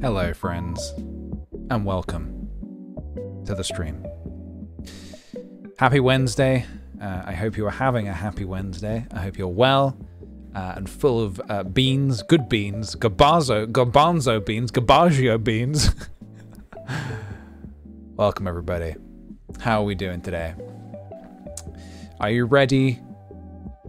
Hello, friends, and welcome to the stream. Happy Wednesday. Uh, I hope you are having a happy Wednesday. I hope you're well uh, and full of uh, beans, good beans, garbazo, garbanzo beans, garbaggio beans. welcome, everybody. How are we doing today? Are you ready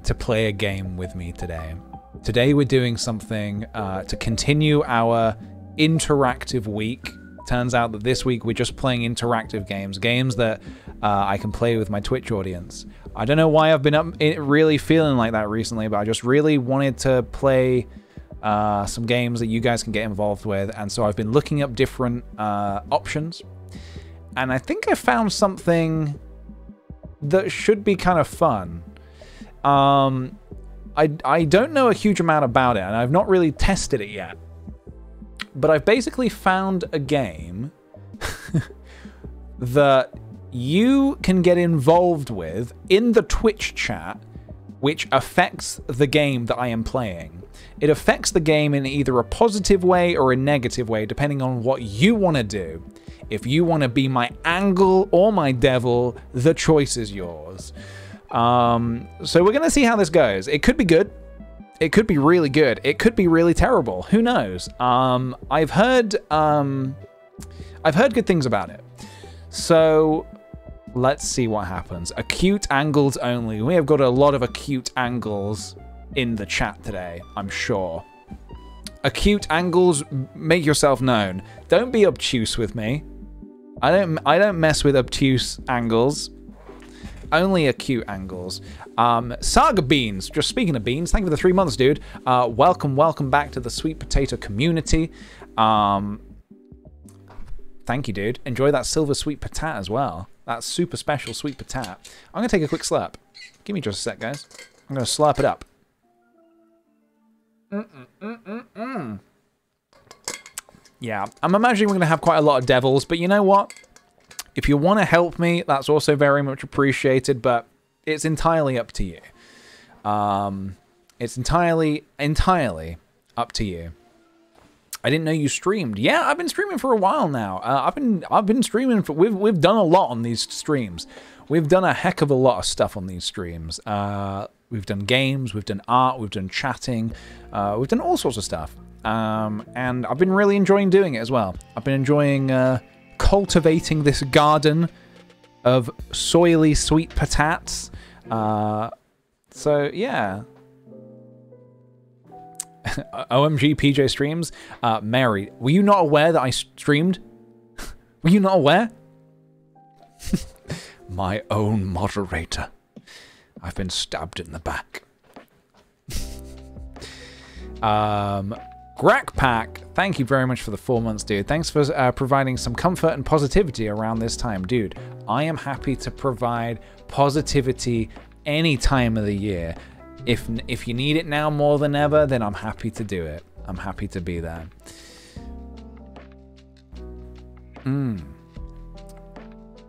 to play a game with me today? Today we're doing something uh, to continue our interactive week. Turns out that this week we're just playing interactive games, games that uh, I can play with my Twitch audience. I don't know why I've been up, really feeling like that recently, but I just really wanted to play uh, some games that you guys can get involved with, and so I've been looking up different uh, options, and I think I found something that should be kind of fun. Um, I, I don't know a huge amount about it, and I've not really tested it yet. But I've basically found a game that you can get involved with in the Twitch chat, which affects the game that I am playing. It affects the game in either a positive way or a negative way, depending on what you want to do. If you want to be my angle or my devil, the choice is yours. Um, so we're going to see how this goes. It could be good. It could be really good. It could be really terrible. Who knows? Um, I've heard um, I've heard good things about it. So let's see what happens. Acute angles only. We have got a lot of acute angles in the chat today, I'm sure. Acute angles, make yourself known. Don't be obtuse with me. I don't I don't mess with obtuse angles. Only acute angles. Um, Saga Beans, just speaking of beans, thank you for the three months, dude. Uh, welcome, welcome back to the sweet potato community. Um, thank you, dude. Enjoy that silver sweet potat as well. That super special sweet potat. I'm going to take a quick slurp. Give me just a sec, guys. I'm going to slurp it up. Mm -mm -mm yeah, I'm imagining we're going to have quite a lot of devils, but you know what? If you want to help me, that's also very much appreciated, but it's entirely up to you. Um, it's entirely, entirely up to you. I didn't know you streamed. Yeah, I've been streaming for a while now. Uh, I've been I've been streaming for we've we've done a lot on these streams. We've done a heck of a lot of stuff on these streams. Uh, we've done games, we've done art, we've done chatting, uh, we've done all sorts of stuff. Um, and I've been really enjoying doing it as well. I've been enjoying uh, cultivating this garden of soily sweet potats. Uh, so yeah. OMG PJ streams. Uh, Mary, were you not aware that I streamed? were you not aware? My own moderator. I've been stabbed in the back. um, Grack Pack, thank you very much for the four months, dude. Thanks for uh, providing some comfort and positivity around this time. Dude, I am happy to provide positivity any time of the year. If, if you need it now more than ever, then I'm happy to do it. I'm happy to be there. Mm.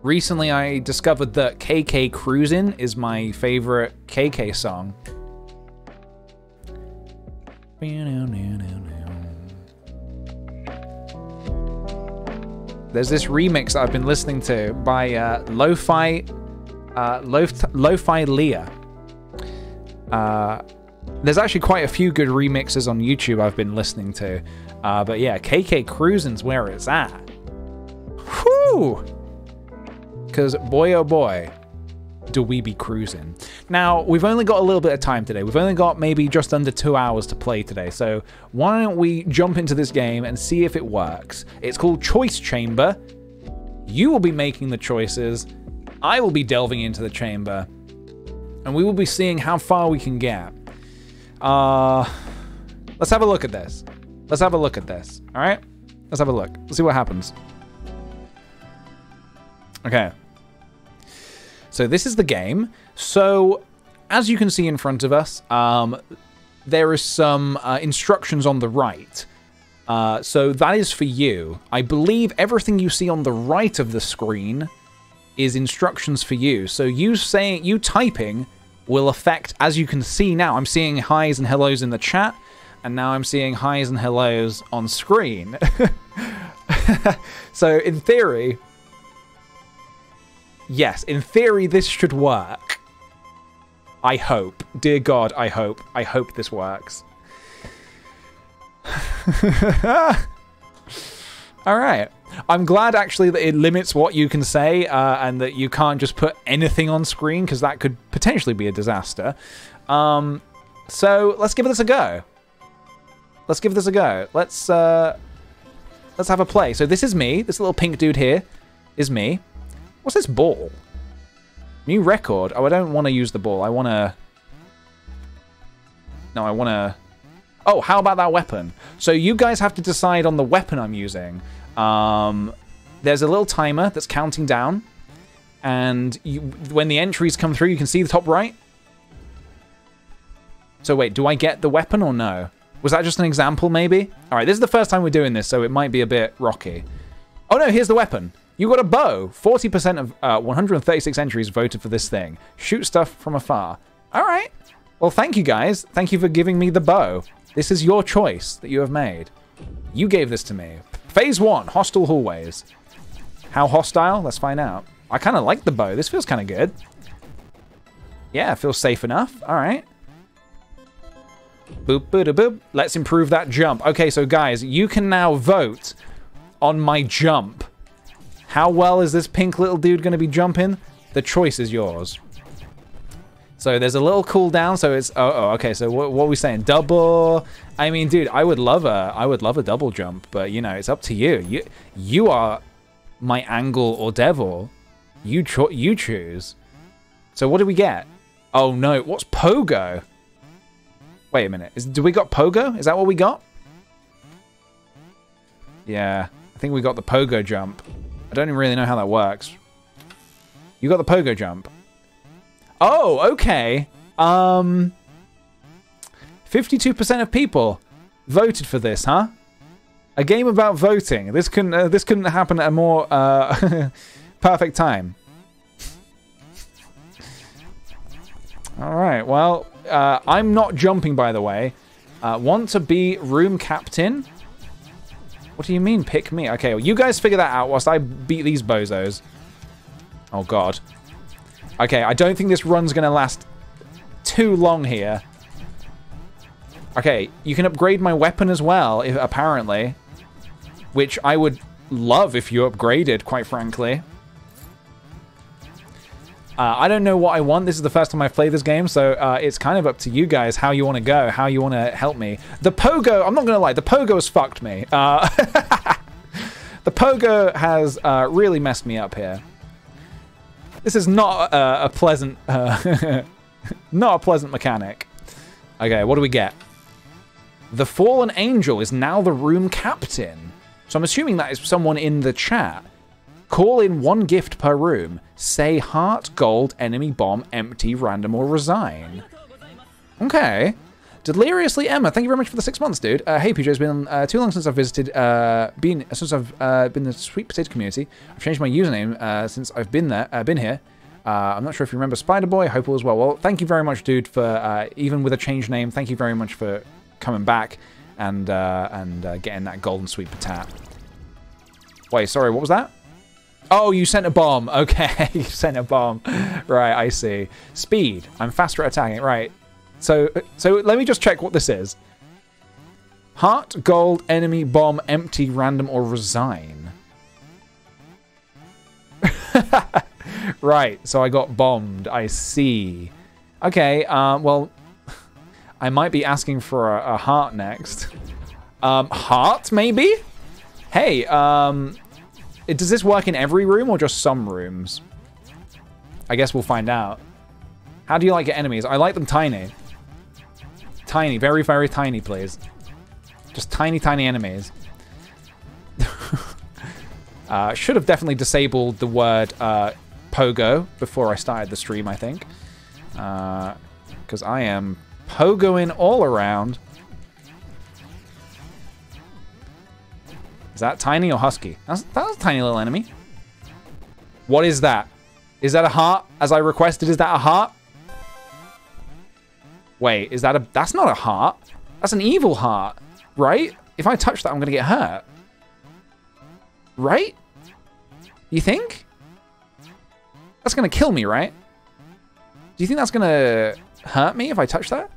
Recently, I discovered that KK Cruisin' is my favorite KK song. There's this remix I've been listening to by uh, Lo-Fi, uh, Lo-Fi Leah. Uh, there's actually quite a few good remixes on YouTube I've been listening to. Uh, but yeah, KK Cruisin's where it's at. Whew! Because boy oh boy, do we be cruising. Now, we've only got a little bit of time today. We've only got maybe just under two hours to play today. So why don't we jump into this game and see if it works? It's called Choice Chamber. You will be making the choices. I will be delving into the chamber. And we will be seeing how far we can get. Uh, let's have a look at this. Let's have a look at this. All right? Let's have a look. Let's see what happens. Okay. So this is the game. So as you can see in front of us, um, there is some uh, instructions on the right. Uh, so that is for you. I believe everything you see on the right of the screen is instructions for you. So you saying, you typing will affect, as you can see now, I'm seeing highs and hellos in the chat, and now I'm seeing highs and hellos on screen. so in theory, yes, in theory this should work. I hope. Dear God, I hope. I hope this works. All right. I'm glad actually that it limits what you can say uh, and that you can't just put anything on screen because that could potentially be a disaster. Um, so let's give this a go. Let's give this a go. Let's uh, let's have a play. So this is me. This little pink dude here is me. What's this ball? New record. Oh, I don't want to use the ball. I want to. No, I want to. Oh, how about that weapon? So you guys have to decide on the weapon I'm using. Um, there's a little timer that's counting down, and you, when the entries come through, you can see the top right. So wait, do I get the weapon or no? Was that just an example, maybe? All right, this is the first time we're doing this, so it might be a bit rocky. Oh no, here's the weapon. You got a bow. 40% of uh, 136 entries voted for this thing. Shoot stuff from afar. All right. Well, thank you guys. Thank you for giving me the bow. This is your choice that you have made. You gave this to me. Phase one, hostile hallways. How hostile? Let's find out. I kind of like the bow. This feels kind of good. Yeah, feels safe enough. All right. Boop, boop, boop. Let's improve that jump. Okay, so guys, you can now vote on my jump. How well is this pink little dude going to be jumping? The choice is yours. So there's a little cooldown. So it's oh, oh okay. So what, what are we saying? Double. I mean, dude, I would love a I would love a double jump, but you know, it's up to you. You you are my angle or devil. You cho you choose. So what do we get? Oh no, what's pogo? Wait a minute. Is, do we got pogo? Is that what we got? Yeah, I think we got the pogo jump. I don't really know how that works. You got the pogo jump. Oh, okay. Um, 52% of people voted for this, huh? A game about voting. This couldn't uh, this couldn't happen at a more uh, perfect time. All right. Well, uh, I'm not jumping, by the way. Uh, want to be room captain? What do you mean, pick me? Okay, well, you guys figure that out whilst I beat these bozos. Oh, God. Okay, I don't think this run's going to last too long here. Okay, you can upgrade my weapon as well, if, apparently. Which I would love if you upgraded, quite frankly. Uh, I don't know what I want. This is the first time I've played this game, so uh, it's kind of up to you guys how you want to go, how you want to help me. The pogo, I'm not going to lie, the pogo has fucked me. Uh, the pogo has uh, really messed me up here. This is not a pleasant, uh, not a pleasant mechanic. Okay, what do we get? The fallen angel is now the room captain. So I'm assuming that is someone in the chat. Call in one gift per room. Say heart, gold, enemy, bomb, empty, random, or resign. Okay. Deliriously Emma, thank you very much for the six months, dude. Uh, hey, PJ, it's been uh, too long since I've visited, uh, been since I've uh, been in the sweet potato community. I've changed my username uh, since I've been there, uh, been here. I'm not sure if you remember Spider Boy. Hope all is well. Well, thank you very much, dude, for even with a changed name. Thank you very much for coming back and and getting that golden sweet potato. Wait, sorry, what was that? Oh, you sent a bomb. Okay, you sent a bomb. Right, I see. Speed. I'm faster at attacking. Right. So, so let me just check what this is. Heart, gold, enemy, bomb, empty, random, or resign. right, so I got bombed. I see. Okay, um, well, I might be asking for a, a heart next. Um, heart, maybe? Hey, um, does this work in every room or just some rooms? I guess we'll find out. How do you like your enemies? I like them tiny. Tiny, very, very tiny, please. Just tiny, tiny enemies. uh, should have definitely disabled the word uh, pogo before I started the stream, I think. Because uh, I am pogoing all around. Is that tiny or husky? That's, that's a tiny little enemy. What is that? Is that a heart, as I requested? Is that a heart? Wait, is that a... That's not a heart. That's an evil heart, right? If I touch that, I'm going to get hurt. Right? You think? That's going to kill me, right? Do you think that's going to hurt me if I touch that?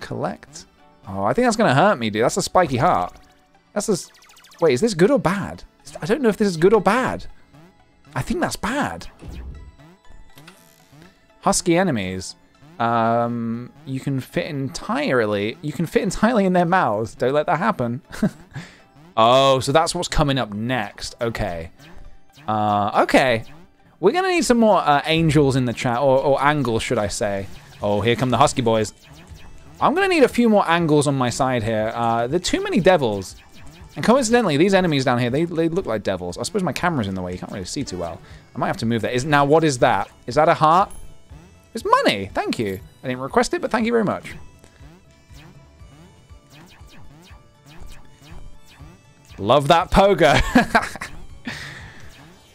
Collect. Oh, I think that's going to hurt me, dude. That's a spiky heart. That's a... Wait, is this good or bad? I don't know if this is good or bad. I think that's bad. Husky enemies. Um, you can fit entirely. You can fit entirely in their mouths. Don't let that happen. oh, so that's what's coming up next. Okay. Uh, okay. We're gonna need some more uh, angels in the chat, or, or angles, should I say? Oh, here come the husky boys. I'm gonna need a few more angles on my side here. Uh, there are too many devils. And coincidentally, these enemies down here, they, they look like devils. I suppose my camera's in the way. You can't really see too well. I might have to move that. Is, now, what is that? Is that a heart? It's money. Thank you. I didn't request it, but thank you very much. Love that pogo.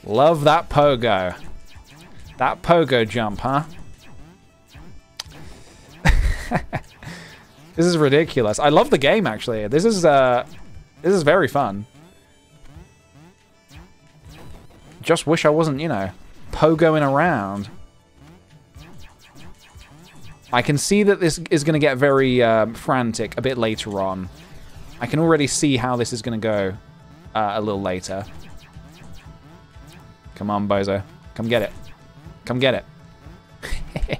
Love that pogo. That pogo jump, huh? this is ridiculous. I love the game, actually. This is, uh, this is very fun. Just wish I wasn't, you know, pogoing around. I can see that this is going to get very um, frantic a bit later on. I can already see how this is going to go uh, a little later. Come on, Bozo. Come get it. Come get it.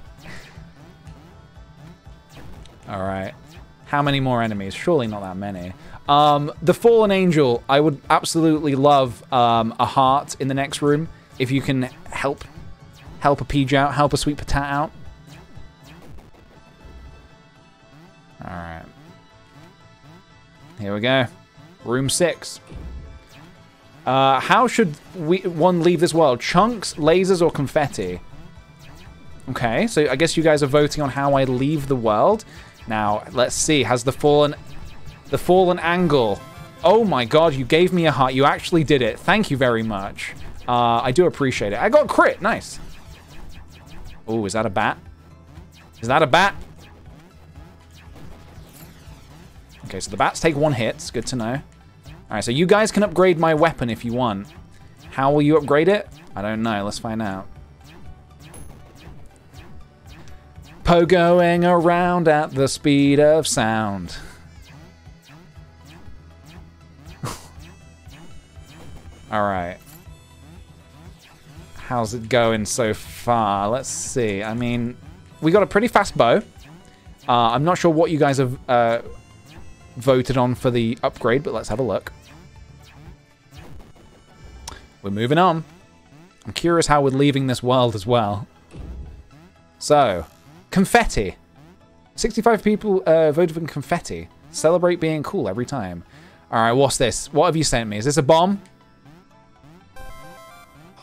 Alright. How many more enemies? Surely not that many. Um, the Fallen Angel, I would absolutely love um, a heart in the next room. If you can help help a Peach out, help a Sweet Potat out. Alright. Here we go. Room six. Uh, how should we one leave this world? Chunks, lasers, or confetti? Okay, so I guess you guys are voting on how I leave the world. Now, let's see. Has the fallen... The fallen angle. Oh my god, you gave me a heart. You actually did it. Thank you very much. Uh, I do appreciate it. I got crit. Nice. Oh, is that a bat? Is that a bat? Okay, so the bats take one hit. It's good to know. All right, so you guys can upgrade my weapon if you want. How will you upgrade it? I don't know. Let's find out. Pogoing around at the speed of sound. All right. How's it going so far? Let's see. I mean, we got a pretty fast bow. Uh, I'm not sure what you guys have uh, voted on for the upgrade, but let's have a look. We're moving on. I'm curious how we're leaving this world as well. So, confetti. 65 people uh, voted for confetti. Celebrate being cool every time. All right, what's this? What have you sent me? Is this a bomb?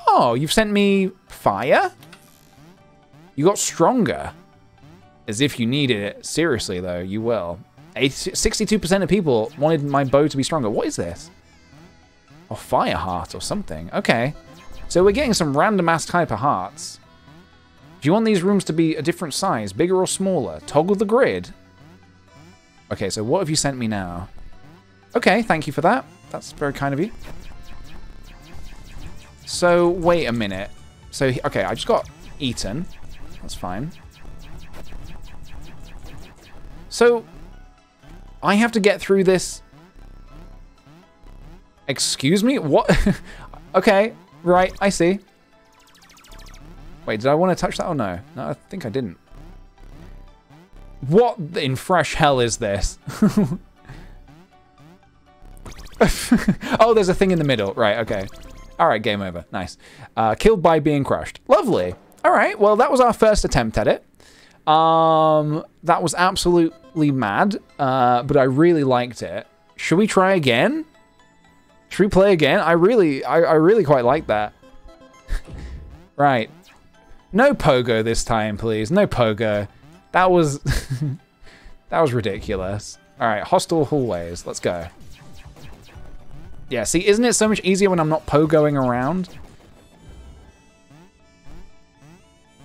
Oh, you've sent me fire? You got stronger. As if you needed it. Seriously, though, you will. 62% of people wanted my bow to be stronger. What is this? Or fire heart or something. Okay. So we're getting some random ass type of hearts. Do you want these rooms to be a different size, bigger or smaller? Toggle the grid. Okay, so what have you sent me now? Okay, thank you for that. That's very kind of you. So, wait a minute. So, okay, I just got eaten. That's fine. So, I have to get through this. Excuse me? What? okay, right, I see. Wait, did I want to touch that or no? No, I think I didn't. What in fresh hell is this? oh, there's a thing in the middle. Right, okay. All right, game over. Nice. Uh, killed by being crushed. Lovely. All right, well, that was our first attempt at it. Um, that was absolutely mad, uh, but I really liked it. Should we try again? Should we play again? I really, I, I really quite like that. right. No pogo this time, please. No pogo. That was, that was ridiculous. All right, hostile hallways. Let's go. Yeah, see, isn't it so much easier when I'm not pogoing around?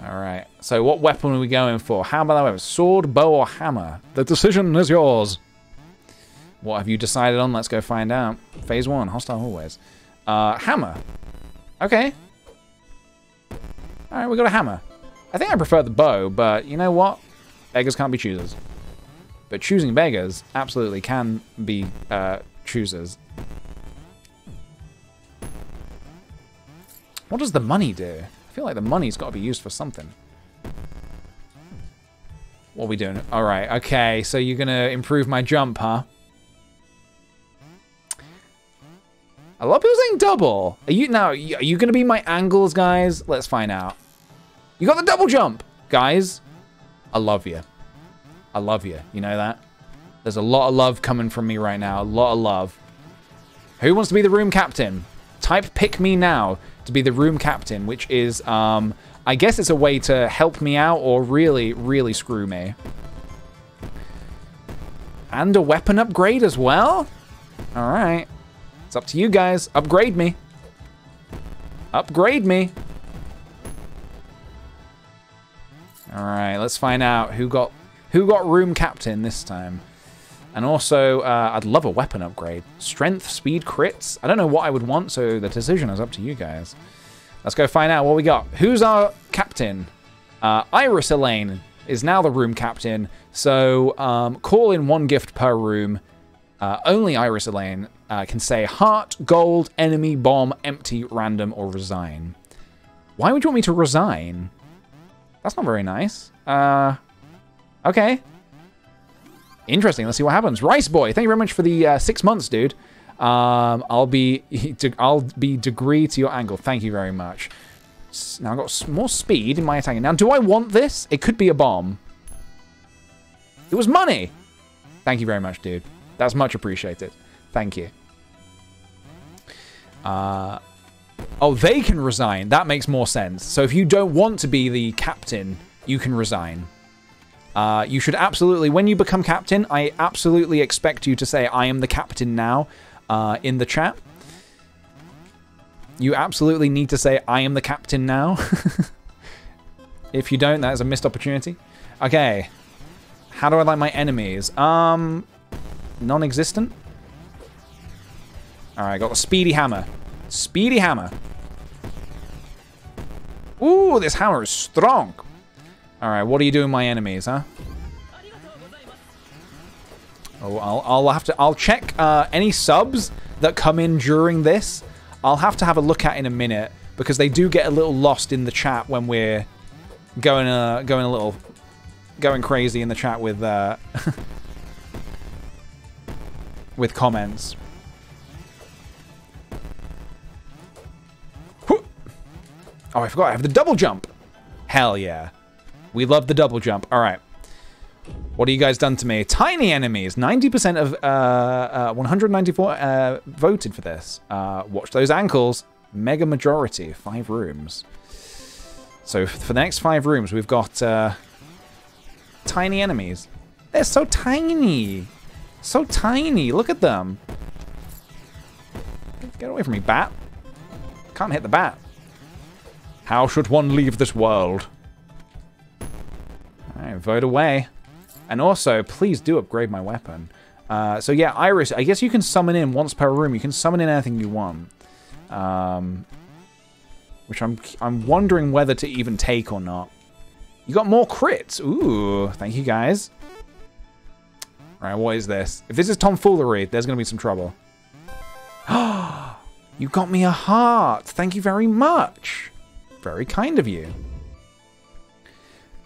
All right. So what weapon are we going for? How about that weapon? Sword, bow, or hammer? The decision is yours. What have you decided on? Let's go find out. Phase one, hostile hallways. Uh, hammer. Okay. All right, we got a hammer. I think I prefer the bow, but you know what? Beggars can't be choosers. But choosing beggars absolutely can be uh, choosers. What does the money do? I feel like the money's got to be used for something. What are we doing? All right, okay, so you're going to improve my jump, huh? A lot of people saying double. Are you now? Are you to be my angles, guys? Let's find out. You got the double jump, guys. I love you. I love you. You know that? There's a lot of love coming from me right now. A lot of love. Who wants to be the room captain? Type pick me now to be the room captain, which is, um, I guess it's a way to help me out or really, really screw me. And a weapon upgrade as well? All right. It's up to you guys. Upgrade me. Upgrade me. All right, let's find out who got who got room captain this time. And also, uh, I'd love a weapon upgrade. Strength, speed, crits. I don't know what I would want, so the decision is up to you guys. Let's go find out what we got. Who's our captain? Uh, Iris Elaine is now the room captain. So um, call in one gift per room. Uh, only Iris Elaine uh, can say heart, gold, enemy, bomb, empty, random, or resign. Why would you want me to resign? That's not very nice. Uh, okay. Interesting. Let's see what happens. Rice boy, thank you very much for the uh, six months, dude. Um, I'll be I'll be degree to your angle. Thank you very much. Now I've got more speed in my attacking. Now, do I want this? It could be a bomb. It was money. Thank you very much, dude. That's much appreciated. Thank you. Uh, Oh, they can resign. That makes more sense. So if you don't want to be the captain, you can resign. Uh, you should absolutely, when you become captain, I absolutely expect you to say, I am the captain now, uh, in the chat. You absolutely need to say, I am the captain now. if you don't, that is a missed opportunity. Okay. How do I like my enemies? Um, non-existent. All right, got the speedy hammer. Speedy hammer. Ooh, this hammer is strong. All right, what are you doing, my enemies, huh? Oh, I'll, I'll have to. I'll check uh, any subs that come in during this. I'll have to have a look at in a minute because they do get a little lost in the chat when we're going uh, going a little going crazy in the chat with uh, with comments. Oh, I forgot. I have the double jump. Hell yeah. We love the double jump. All right. What have you guys done to me? Tiny enemies. 90% of uh, uh, 194 uh, voted for this. Uh, watch those ankles. Mega majority. Five rooms. So for the next five rooms, we've got uh, tiny enemies. They're so tiny. So tiny. Look at them. Get away from me, bat. Can't hit the bat. How should one leave this world? Alright, vote away. And also, please do upgrade my weapon. Uh, so yeah, Iris, I guess you can summon in once per room. You can summon in anything you want. Um, which I'm I'm wondering whether to even take or not. You got more crits. Ooh, thank you guys. All right, what is this? If this is tomfoolery, there's going to be some trouble. you got me a heart. Thank you very much. Very kind of you.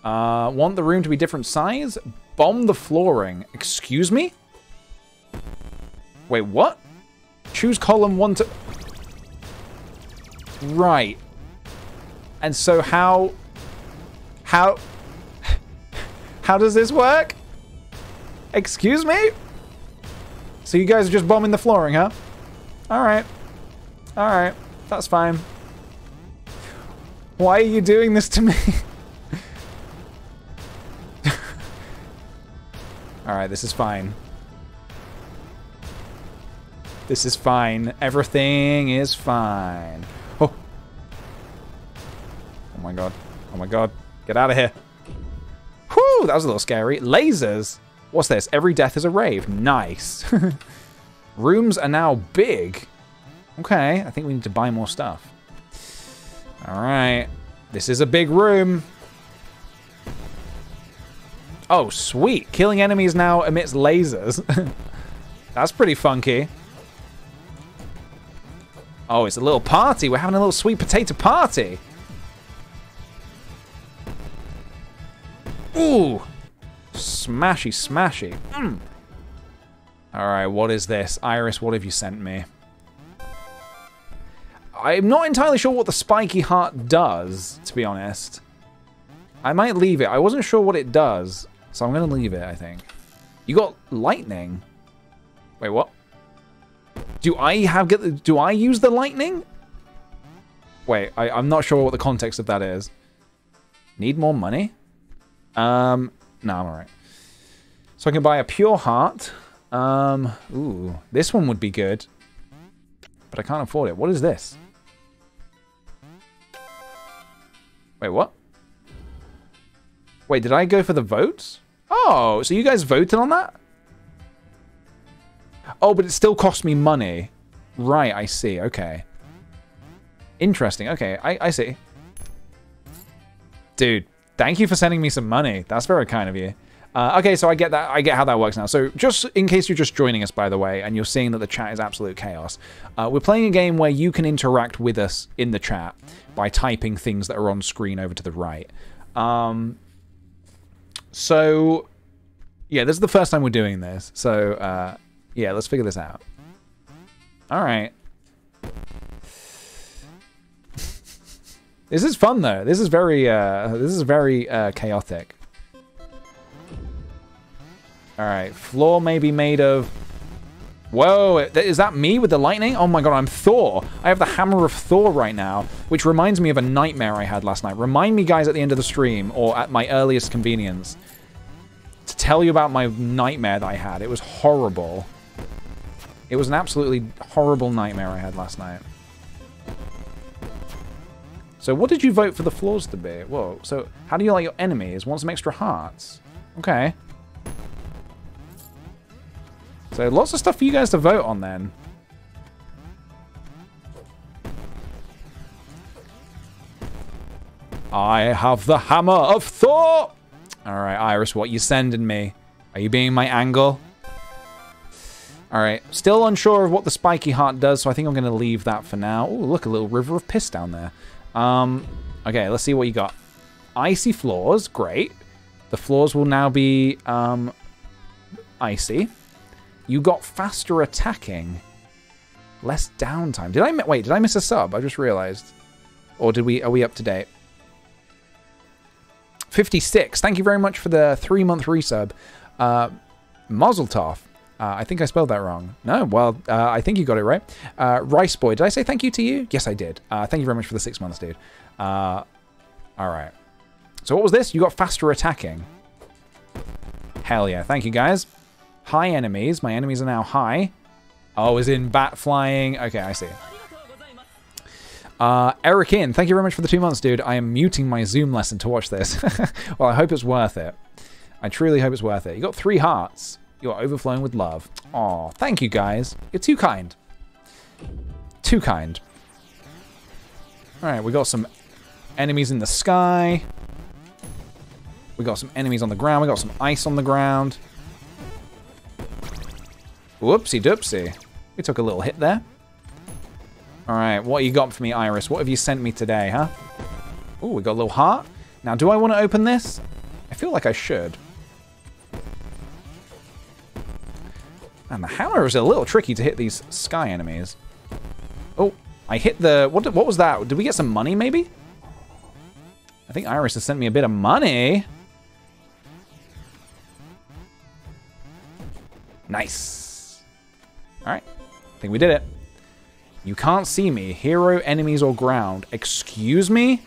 Uh, want the room to be different size? Bomb the flooring. Excuse me? Wait, what? Choose column one to... Right. And so how... How... How does this work? Excuse me? So you guys are just bombing the flooring, huh? Alright. Alright. That's fine. Why are you doing this to me? Alright, this is fine. This is fine. Everything is fine. Oh. Oh my god. Oh my god. Get out of here. Whew, that was a little scary. Lasers. What's this? Every death is a rave. Nice. Rooms are now big. Okay, I think we need to buy more stuff. All right. This is a big room. Oh, sweet. Killing enemies now emits lasers. That's pretty funky. Oh, it's a little party. We're having a little sweet potato party. Ooh. Smashy, smashy. Mm. All right, what is this? Iris, what have you sent me? I'm not entirely sure what the spiky heart does, to be honest. I might leave it. I wasn't sure what it does, so I'm going to leave it, I think. You got lightning. Wait, what? Do I have get? The, do I use the lightning? Wait, I, I'm not sure what the context of that is. Need more money? Um, no, I'm alright. So I can buy a pure heart. Um, ooh, this one would be good. But I can't afford it. What is this? Wait, what? Wait, did I go for the votes? Oh, so you guys voted on that? Oh, but it still cost me money. Right, I see. Okay. Interesting. Okay, I, I see. Dude, thank you for sending me some money. That's very kind of you. Uh, okay, so I get that. I get how that works now. So just in case you're just joining us, by the way, and you're seeing that the chat is absolute chaos, uh, we're playing a game where you can interact with us in the chat by typing things that are on screen over to the right. Um, so yeah, this is the first time we're doing this. So uh, yeah, let's figure this out. All right. This is fun though. This is very uh, this is very uh, chaotic. All right, floor may be made of. Whoa, is that me with the lightning? Oh my god, I'm Thor. I have the hammer of Thor right now, which reminds me of a nightmare I had last night. Remind me, guys, at the end of the stream or at my earliest convenience to tell you about my nightmare that I had. It was horrible. It was an absolutely horrible nightmare I had last night. So what did you vote for the floors to be? Whoa, so how do you like your enemies? Want some extra hearts? Okay. So lots of stuff for you guys to vote on then. I have the hammer of Thor! Alright, Iris, what you sending me? Are you being my angle? Alright, still unsure of what the spiky heart does, so I think I'm going to leave that for now. Oh, look, a little river of piss down there. Um, okay, let's see what you got. Icy floors, great. The floors will now be um, icy. You got faster attacking. Less downtime. Did I wait? Did I miss a sub? I just realized. Or did we? Are we up to date? 56. Thank you very much for the three month resub. Uh, Mazel tov. Uh, I think I spelled that wrong. No, well, uh, I think you got it right. Uh, Rice Boy, did I say thank you to you? Yes, I did. Uh, thank you very much for the six months, dude. Uh, all right. So what was this? You got faster attacking. Hell yeah. Thank you, guys. High enemies. My enemies are now high. Oh, is in bat flying. Okay, I see. Uh, Eric in, thank you very much for the two months, dude. I am muting my Zoom lesson to watch this. well, I hope it's worth it. I truly hope it's worth it. You got three hearts. You're overflowing with love. Aw, thank you guys. You're too kind. Too kind. Alright, we got some enemies in the sky. We got some enemies on the ground. We got some ice on the ground. Whoopsie doopsie. We took a little hit there. Alright, what you got for me, Iris? What have you sent me today, huh? Oh, we got a little heart. Now, do I want to open this? I feel like I should. And the hammer is a little tricky to hit these sky enemies. Oh, I hit the... What, what was that? Did we get some money, maybe? I think Iris has sent me a bit of money. Nice. All right. I think we did it. You can't see me. Hero, enemies, or ground. Excuse me?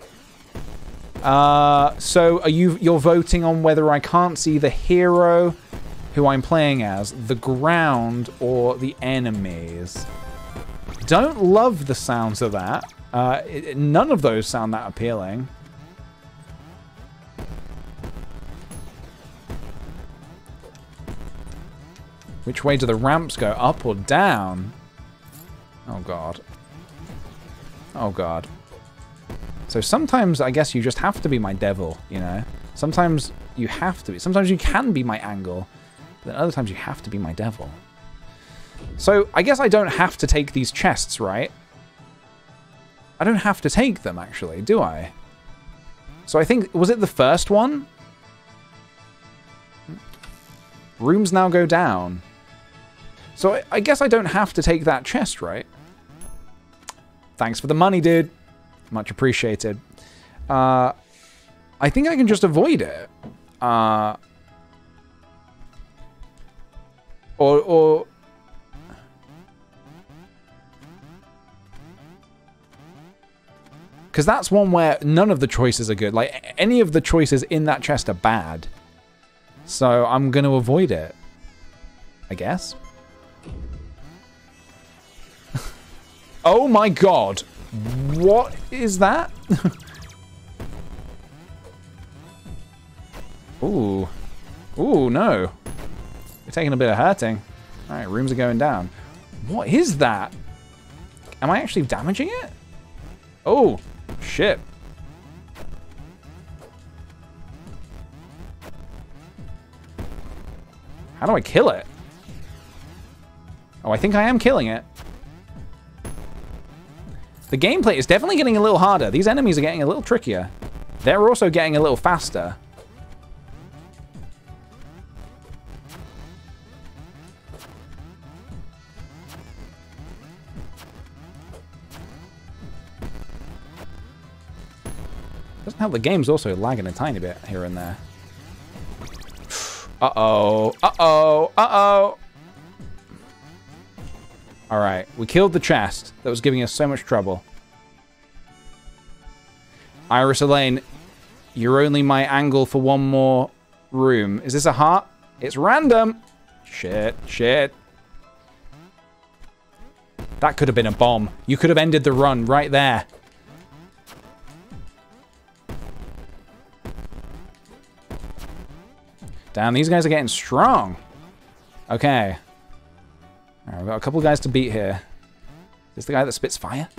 Uh, so are you you're voting on whether I can't see the hero who I'm playing as, the ground, or the enemies. Don't love the sounds of that. Uh, it, none of those sound that appealing. Which way do the ramps go? Up or down? Oh, God. Oh, God. So sometimes I guess you just have to be my devil, you know? Sometimes you have to be. Sometimes you can be my angle. But then other times you have to be my devil. So I guess I don't have to take these chests, right? I don't have to take them, actually, do I? So I think, was it the first one? Rooms now go down. So I, I guess I don't have to take that chest, right? Thanks for the money, dude. Much appreciated. Uh, I think I can just avoid it. Uh, or, or... Because that's one where none of the choices are good. Like, any of the choices in that chest are bad. So I'm going to avoid it. I guess. oh my god. What is that? Ooh. Ooh, no. Taking a bit of hurting. Alright, rooms are going down. What is that? Am I actually damaging it? Oh, shit. How do I kill it? Oh, I think I am killing it. The gameplay is definitely getting a little harder. These enemies are getting a little trickier. They're also getting a little faster. Doesn't the game's also lagging a tiny bit here and there. Uh-oh. Uh-oh. Uh-oh. Alright, we killed the chest that was giving us so much trouble. Iris Elaine, you're only my angle for one more room. Is this a heart? It's random. Shit, shit. That could have been a bomb. You could have ended the run right there. Damn, these guys are getting strong. Okay. Right, we've got a couple guys to beat here. Is this the guy that spits fire?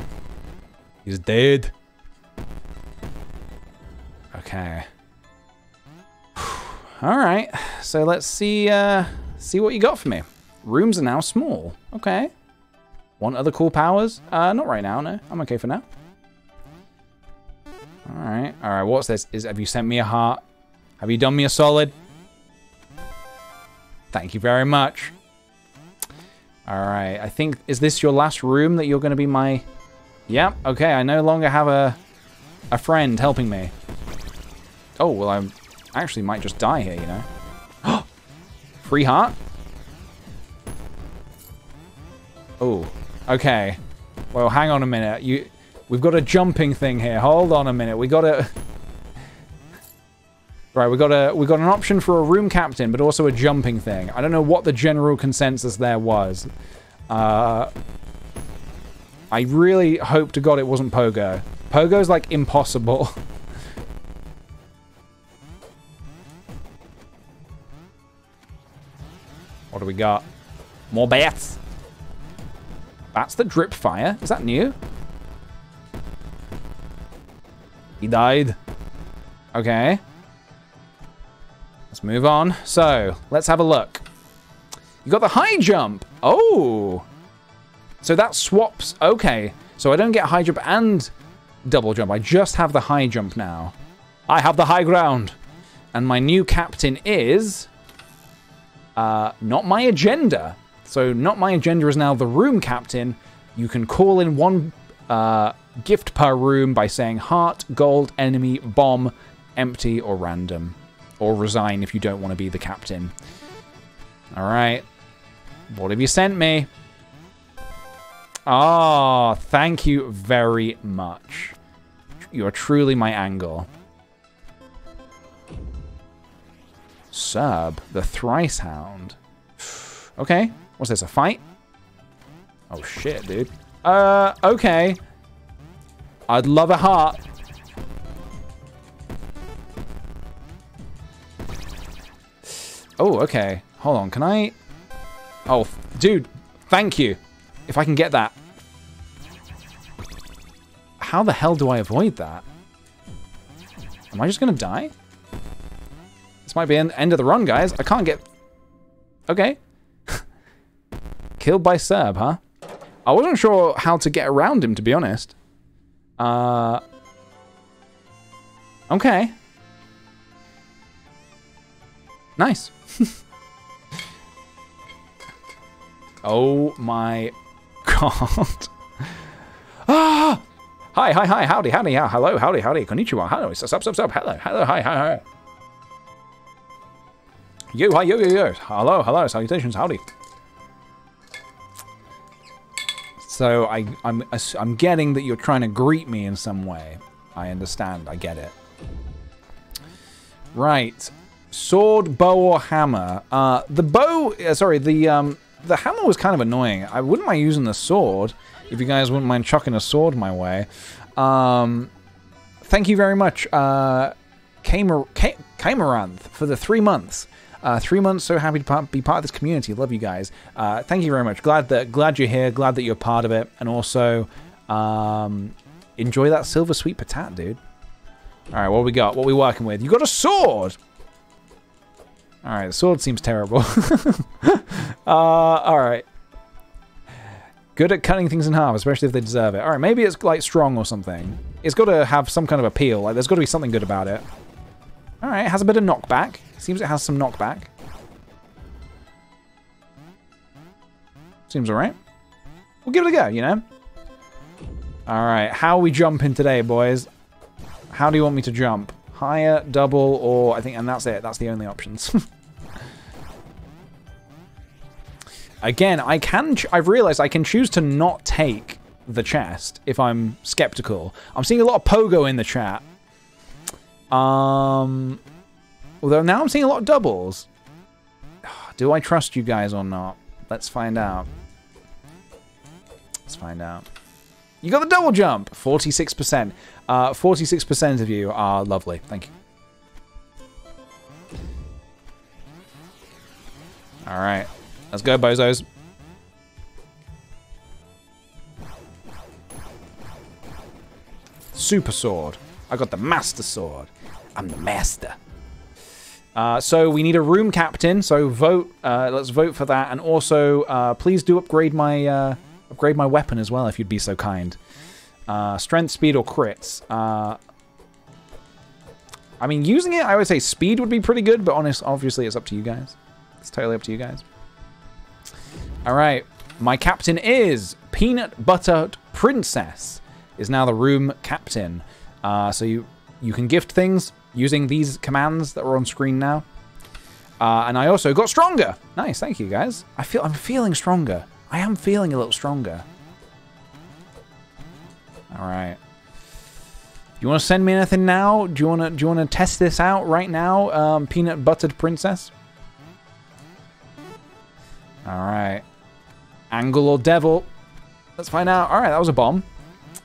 He's dead. Okay. All right. So let's see uh, see what you got for me. Rooms are now small. Okay. Want other cool powers? Uh, not right now, no. I'm okay for now. All right. All right, what's this? Is Have you sent me a heart? Have you done me a solid? Thank you very much. All right, I think, is this your last room that you're going to be my... Yeah, okay, I no longer have a, a friend helping me. Oh, well, I actually might just die here, you know. Free heart? Oh, okay. Well, hang on a minute. You, We've got a jumping thing here. Hold on a minute. We got to... Right, we got a we got an option for a room captain, but also a jumping thing. I don't know what the general consensus there was. Uh, I really hope to God it wasn't Pogo. Pogo's like impossible. what do we got? More bats. Bats that drip fire. Is that new? He died. Okay. Let's move on. So, let's have a look. You got the high jump. Oh. So that swaps. Okay. So I don't get high jump and double jump. I just have the high jump now. I have the high ground. And my new captain is... Uh, not my agenda. So not my agenda is now the room captain. You can call in one uh, gift per room by saying heart, gold, enemy, bomb, empty, or random or resign if you don't want to be the captain. All right. What have you sent me? Ah, oh, thank you very much. You are truly my angle. Serb, the Thrice Hound. Okay, what's this, a fight? Oh shit, dude. Uh, okay. I'd love a heart. Oh, okay. Hold on. Can I... Oh, dude, thank you. If I can get that. How the hell do I avoid that? Am I just to die? This might be an end of the run, guys. I can't get... Okay. Killed by Serb, huh? I wasn't sure how to get around him, to be honest. Uh... Okay. Nice. oh my god. ah! Hi, hi, hi, howdy, howdy, yeah, hello, howdy, howdy, konnichiwa, hello, sup, sup, sup, hello, hello, hi, hi, hi. Yo, hi, yo, yo, yo, hello, hello, salutations, howdy. So I, I'm, I'm getting that you're trying to greet me in some way. I understand, I get it. Right, sword, bow, or hammer. Uh, the bow, uh, sorry, the um, the hammer was kind of annoying. I wouldn't mind using the sword if you guys wouldn't mind chucking a sword my way. Um, thank you very much, uh, Kamaranth, for the three months. Uh, three months, so happy to be part of this community. Love you guys. Uh, thank you very much. Glad that glad you're here. Glad that you're part of it, and also um, enjoy that silver sweet patat, dude. All right, what we got? What we working with? You got a sword. All right, the sword seems terrible. uh, all right. Good at cutting things in half, especially if they deserve it. All right, maybe it's like strong or something. It's got to have some kind of appeal. Like there's got to be something good about it. All right, it has a bit of knockback. Seems it has some knockback. Seems all right. We'll give it a go, you know? All right, how are we jumping today, boys? How do you want me to jump? Higher, double, or I think, and that's it. That's the only options. Again, I can. I've realized I can choose to not take the chest if I'm skeptical. I'm seeing a lot of pogo in the chat. Um, although now I'm seeing a lot of doubles. Do I trust you guys or not? Let's find out. Let's find out. You got the double jump. 46%. 46% uh, of you are lovely. Thank you. All right. Let's go, bozos. Super sword. I got the master sword. I'm the master. Uh, so we need a room captain. So vote. Uh, let's vote for that. And also, uh, please do upgrade my uh, upgrade my weapon as well, if you'd be so kind. Uh, strength, speed, or crits. Uh, I mean, using it, I would say speed would be pretty good, but honest, obviously, it's up to you guys. It's totally up to you guys. All right, my captain is Peanut Butter Princess. Is now the room captain. Uh, so you you can gift things using these commands that are on screen now. Uh, and I also got stronger. Nice, thank you guys. I feel I'm feeling stronger. I am feeling a little stronger. All right. Do you want to send me anything now? Do you want to do you want to test this out right now, um, peanut buttered princess? All right. Angle or devil? Let's find out. All right, that was a bomb.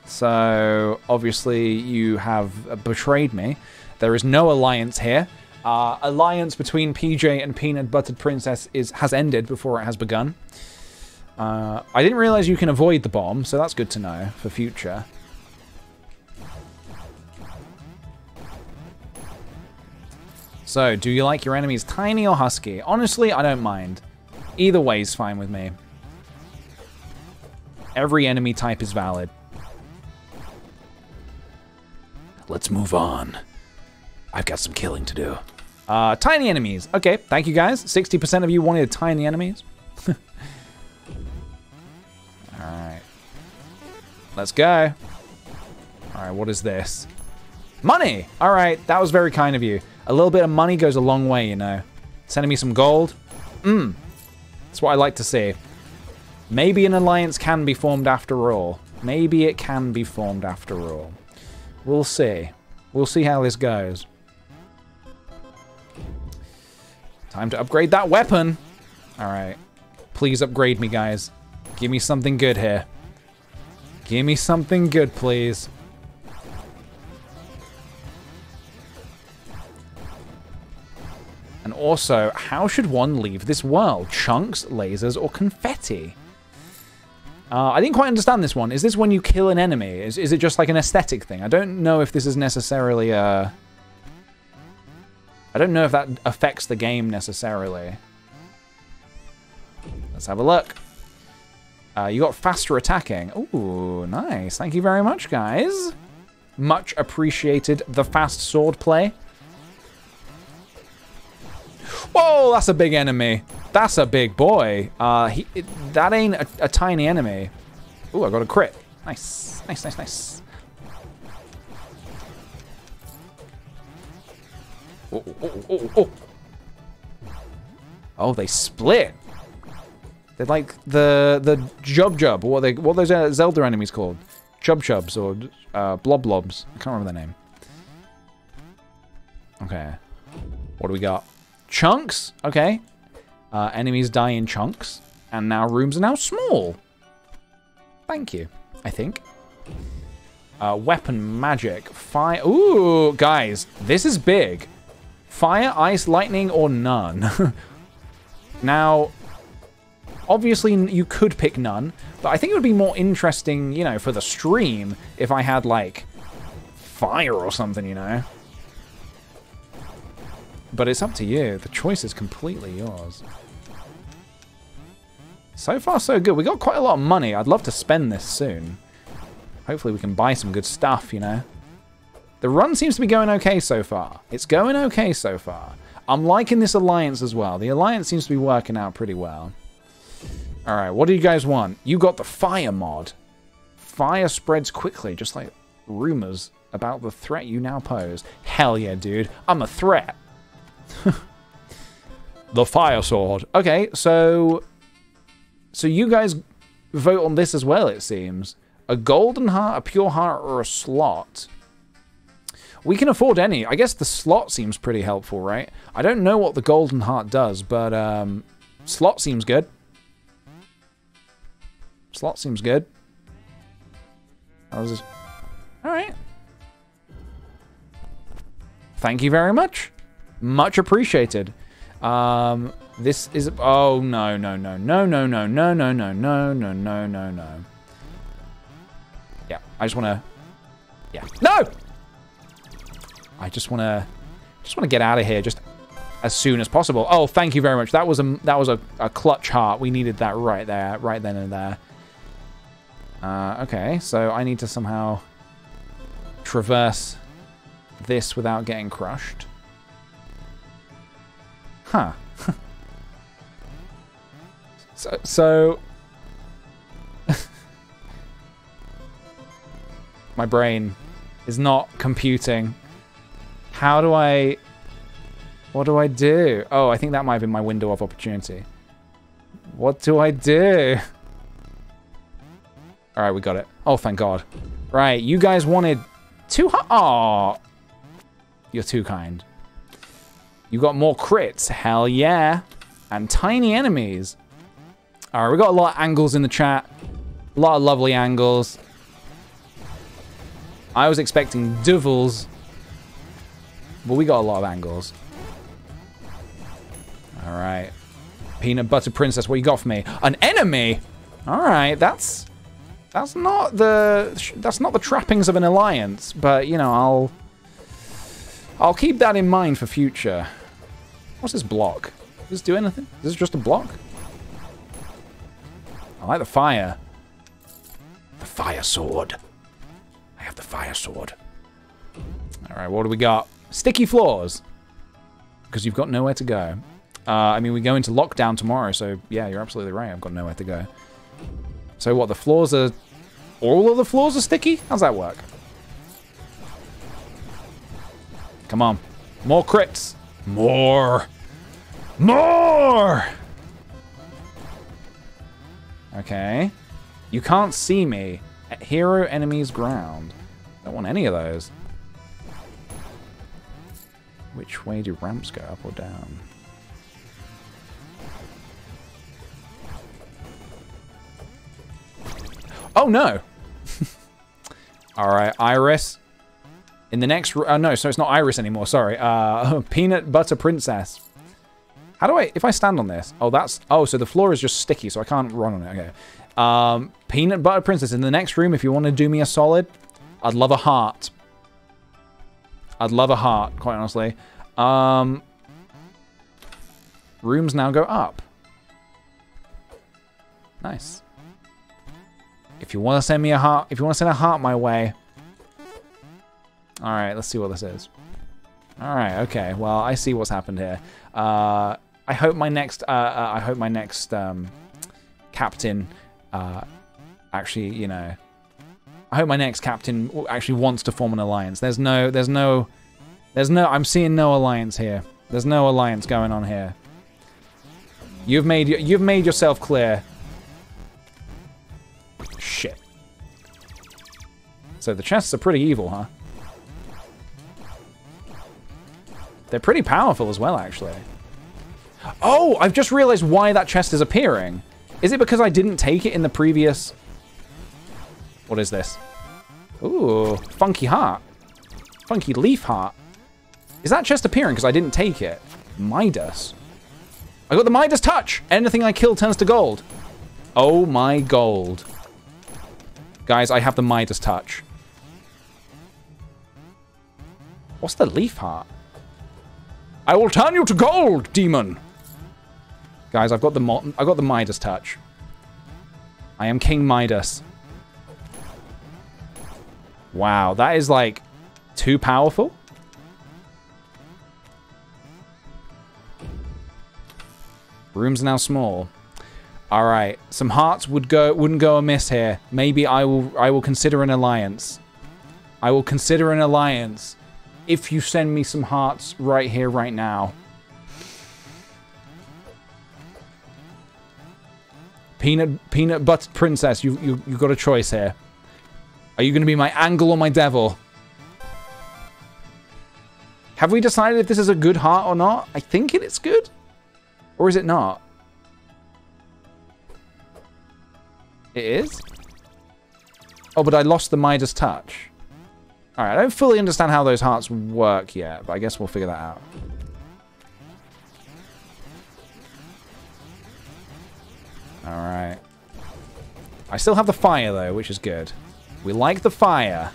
So obviously you have betrayed me. There is no alliance here. Uh, alliance between PJ and Peanut Buttered Princess is has ended before it has begun. Uh, I didn't realize you can avoid the bomb, so that's good to know for future. So, do you like your enemies tiny or husky? Honestly, I don't mind. Either way is fine with me. Every enemy type is valid. Let's move on. I've got some killing to do. Uh, tiny enemies. Okay, thank you guys. 60% of you wanted tiny enemies. Alright. Let's go. Alright, what is this? Money! Alright, that was very kind of you. A little bit of money goes a long way, you know. Sending me some gold. Mmm. That's what I like to see. Maybe an alliance can be formed after all. Maybe it can be formed after all. We'll see. We'll see how this goes. Time to upgrade that weapon. Alright. Please upgrade me, guys. Give me something good here. Give me something good, please. And also, how should one leave this world? Chunks, lasers, or confetti? Uh, I didn't quite understand this one. Is this when you kill an enemy? Is, is it just like an aesthetic thing? I don't know if this is necessarily a... I don't know if that affects the game necessarily. Let's have a look. Uh, you got faster attacking. Ooh, nice. Thank you very much, guys. Much appreciated the fast sword play. Whoa, that's a big enemy. That's a big boy. Uh, he, it, that ain't a, a tiny enemy. Ooh, I got a crit. Nice, nice, nice, nice. Oh, oh, oh, oh. oh, they split. They're like the the Jub Jub. What are they? What are those uh, Zelda enemies called? Chub Chubs or uh, Blob Blobs. I can't remember their name. Okay. What do we got? Chunks. Okay. Uh, enemies die in chunks. And now rooms are now small. Thank you, I think. Uh, weapon magic. Fire. Ooh, guys. This is big. Fire, ice, lightning, or none. now, obviously you could pick none, but I think it would be more interesting, you know, for the stream if I had, like, fire or something, you know? But it's up to you. The choice is completely yours. So far, so good. We got quite a lot of money. I'd love to spend this soon. Hopefully we can buy some good stuff, you know? The run seems to be going okay so far. It's going okay so far. I'm liking this alliance as well. The alliance seems to be working out pretty well. Alright, what do you guys want? You got the fire mod. Fire spreads quickly, just like rumors about the threat you now pose. Hell yeah, dude. I'm a threat. the fire sword. Okay, so so you guys vote on this as well, it seems. A golden heart, a pure heart, or a slot. We can afford any. I guess the slot seems pretty helpful, right? I don't know what the golden heart does, but um, slot seems good. Slot seems good. All right. Thank you very much. Much appreciated. Um, this is... Oh, no, no, no, no, no, no, no, no, no, no, no, no, no, no. Yeah, I just want to... Yeah. No! I just want to... Just want to get out of here just as soon as possible. Oh, thank you very much. That was a that was a, a clutch heart. We needed that right there, right then and there. Uh, okay, so I need to somehow traverse this without getting crushed. Huh. so, so my brain is not computing. How do I... What do I do? Oh, I think that might have been my window of opportunity. What do I do? All right, we got it. Oh, thank God. Right, you guys wanted two... Oh, you're too kind. You got more crits. Hell yeah. And tiny enemies. All right, we got a lot of angles in the chat. A lot of lovely angles. I was expecting devils, but we got a lot of angles. All right. Peanut Butter Princess, what you got for me? An enemy? All right, that's that's not the that's not the trappings of an alliance, but you know, I'll I'll keep that in mind for future. What's this block? Does this do anything? Is this just a block? I like the fire. The fire sword. I have the fire sword. Alright, what do we got? Sticky floors. Because you've got nowhere to go. Uh, I mean, we go into lockdown tomorrow, so yeah, you're absolutely right. I've got nowhere to go. So what, the floors are... All of the floors are sticky? How's that work? Come on. More crits. More. More! Okay. You can't see me. Hero enemies ground. Don't want any of those. Which way do ramps go, up or down? Oh no! Alright, Iris. In the next... Uh, no, so it's not Iris anymore, sorry. Uh, Peanut Butter Princess. How do I... If I stand on this... Oh, that's... Oh, so the floor is just sticky, so I can't run on it. Okay. Um, Peanut Butter Princess, in the next room, if you want to do me a solid, I'd love a heart. I'd love a heart, quite honestly. Um, rooms now go up. Nice. If you want to send me a heart, if you want to send a heart my way. All right, let's see what this is. All right, okay. Well, I see what's happened here. Uh, I hope my next, uh, uh, I hope my next um, captain uh, actually, you know, I hope my next captain actually wants to form an alliance. There's no, there's no, there's no, I'm seeing no alliance here. There's no alliance going on here. You've made, you've made yourself clear. Shit. So the chests are pretty evil, huh? They're pretty powerful as well, actually. Oh, I've just realized why that chest is appearing. Is it because I didn't take it in the previous... What is this? Ooh, funky heart. Funky leaf heart. Is that chest appearing because I didn't take it? Midas. I got the Midas touch. Anything I kill turns to gold. Oh my gold. Guys, I have the Midas touch. What's the leaf heart? I will turn you to gold, demon. Guys, I've got the I've got the Midas touch. I am King Midas. Wow, that is like too powerful. Room's now small. All right, some hearts would go wouldn't go amiss here. Maybe I will I will consider an alliance. I will consider an alliance if you send me some hearts right here right now. Peanut peanut butter princess, you you you got a choice here. Are you going to be my angle or my devil? Have we decided if this is a good heart or not? I think it is good. Or is it not? It is? Oh, but I lost the Midas touch. Alright, I don't fully understand how those hearts work yet, but I guess we'll figure that out. Alright. I still have the fire, though, which is good. We like the fire.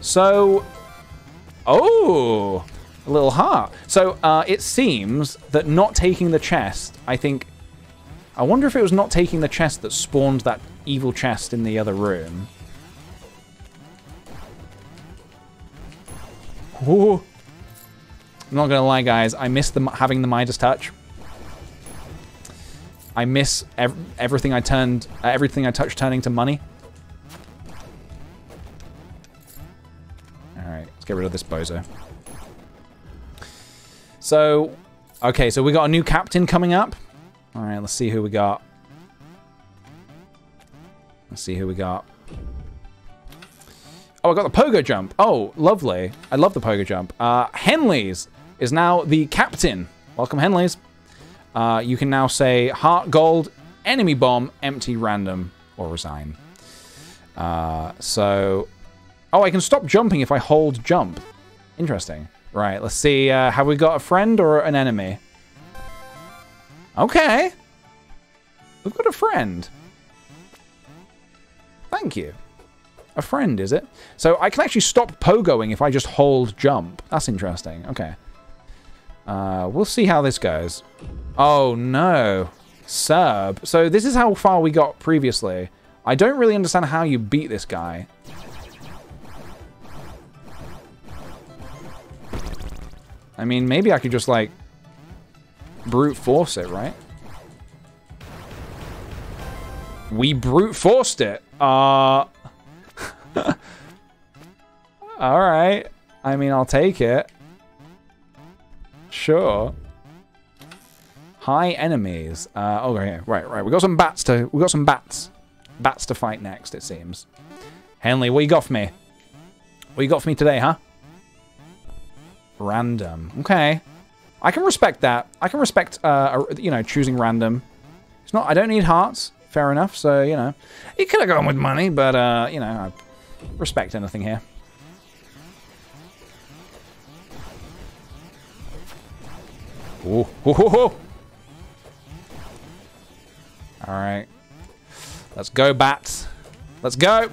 So... Oh! A little heart. So, uh, it seems that not taking the chest, I think... I wonder if it was not taking the chest that spawned that evil chest in the other room. Ooh. I'm not gonna lie, guys. I miss the, having the Midas touch. I miss ev everything I turned, uh, everything I touched turning to money. All right, let's get rid of this bozo. So, okay, so we got a new captain coming up. All right, let's see who we got. Let's see who we got. Oh, I got the pogo jump. Oh, lovely. I love the pogo jump. Uh, Henley's is now the captain. Welcome, Henley's. Uh, you can now say heart gold, enemy bomb, empty random, or resign. Uh, so, oh, I can stop jumping if I hold jump. Interesting. Right, let's see. Uh, have we got a friend or an enemy? Okay. We've got a friend. Thank you. A friend, is it? So I can actually stop pogoing if I just hold jump. That's interesting. Okay. Uh, we'll see how this goes. Oh, no. Serb. So this is how far we got previously. I don't really understand how you beat this guy. I mean, maybe I could just, like, brute force it, right? We brute forced it. Uh... Alright. I mean, I'll take it. Sure. High enemies. Uh, oh, yeah, right, right. We got some bats to. We got some bats. Bats to fight next. It seems. Henley, what you got for me? What you got for me today, huh? Random. Okay. I can respect that. I can respect, uh, you know, choosing random. It's not. I don't need hearts. Fair enough. So you know, you could have gone with money, but uh, you know, I respect anything here. Ooh. Ooh, ooh, ooh. All right. Let's go, bats. Let's go.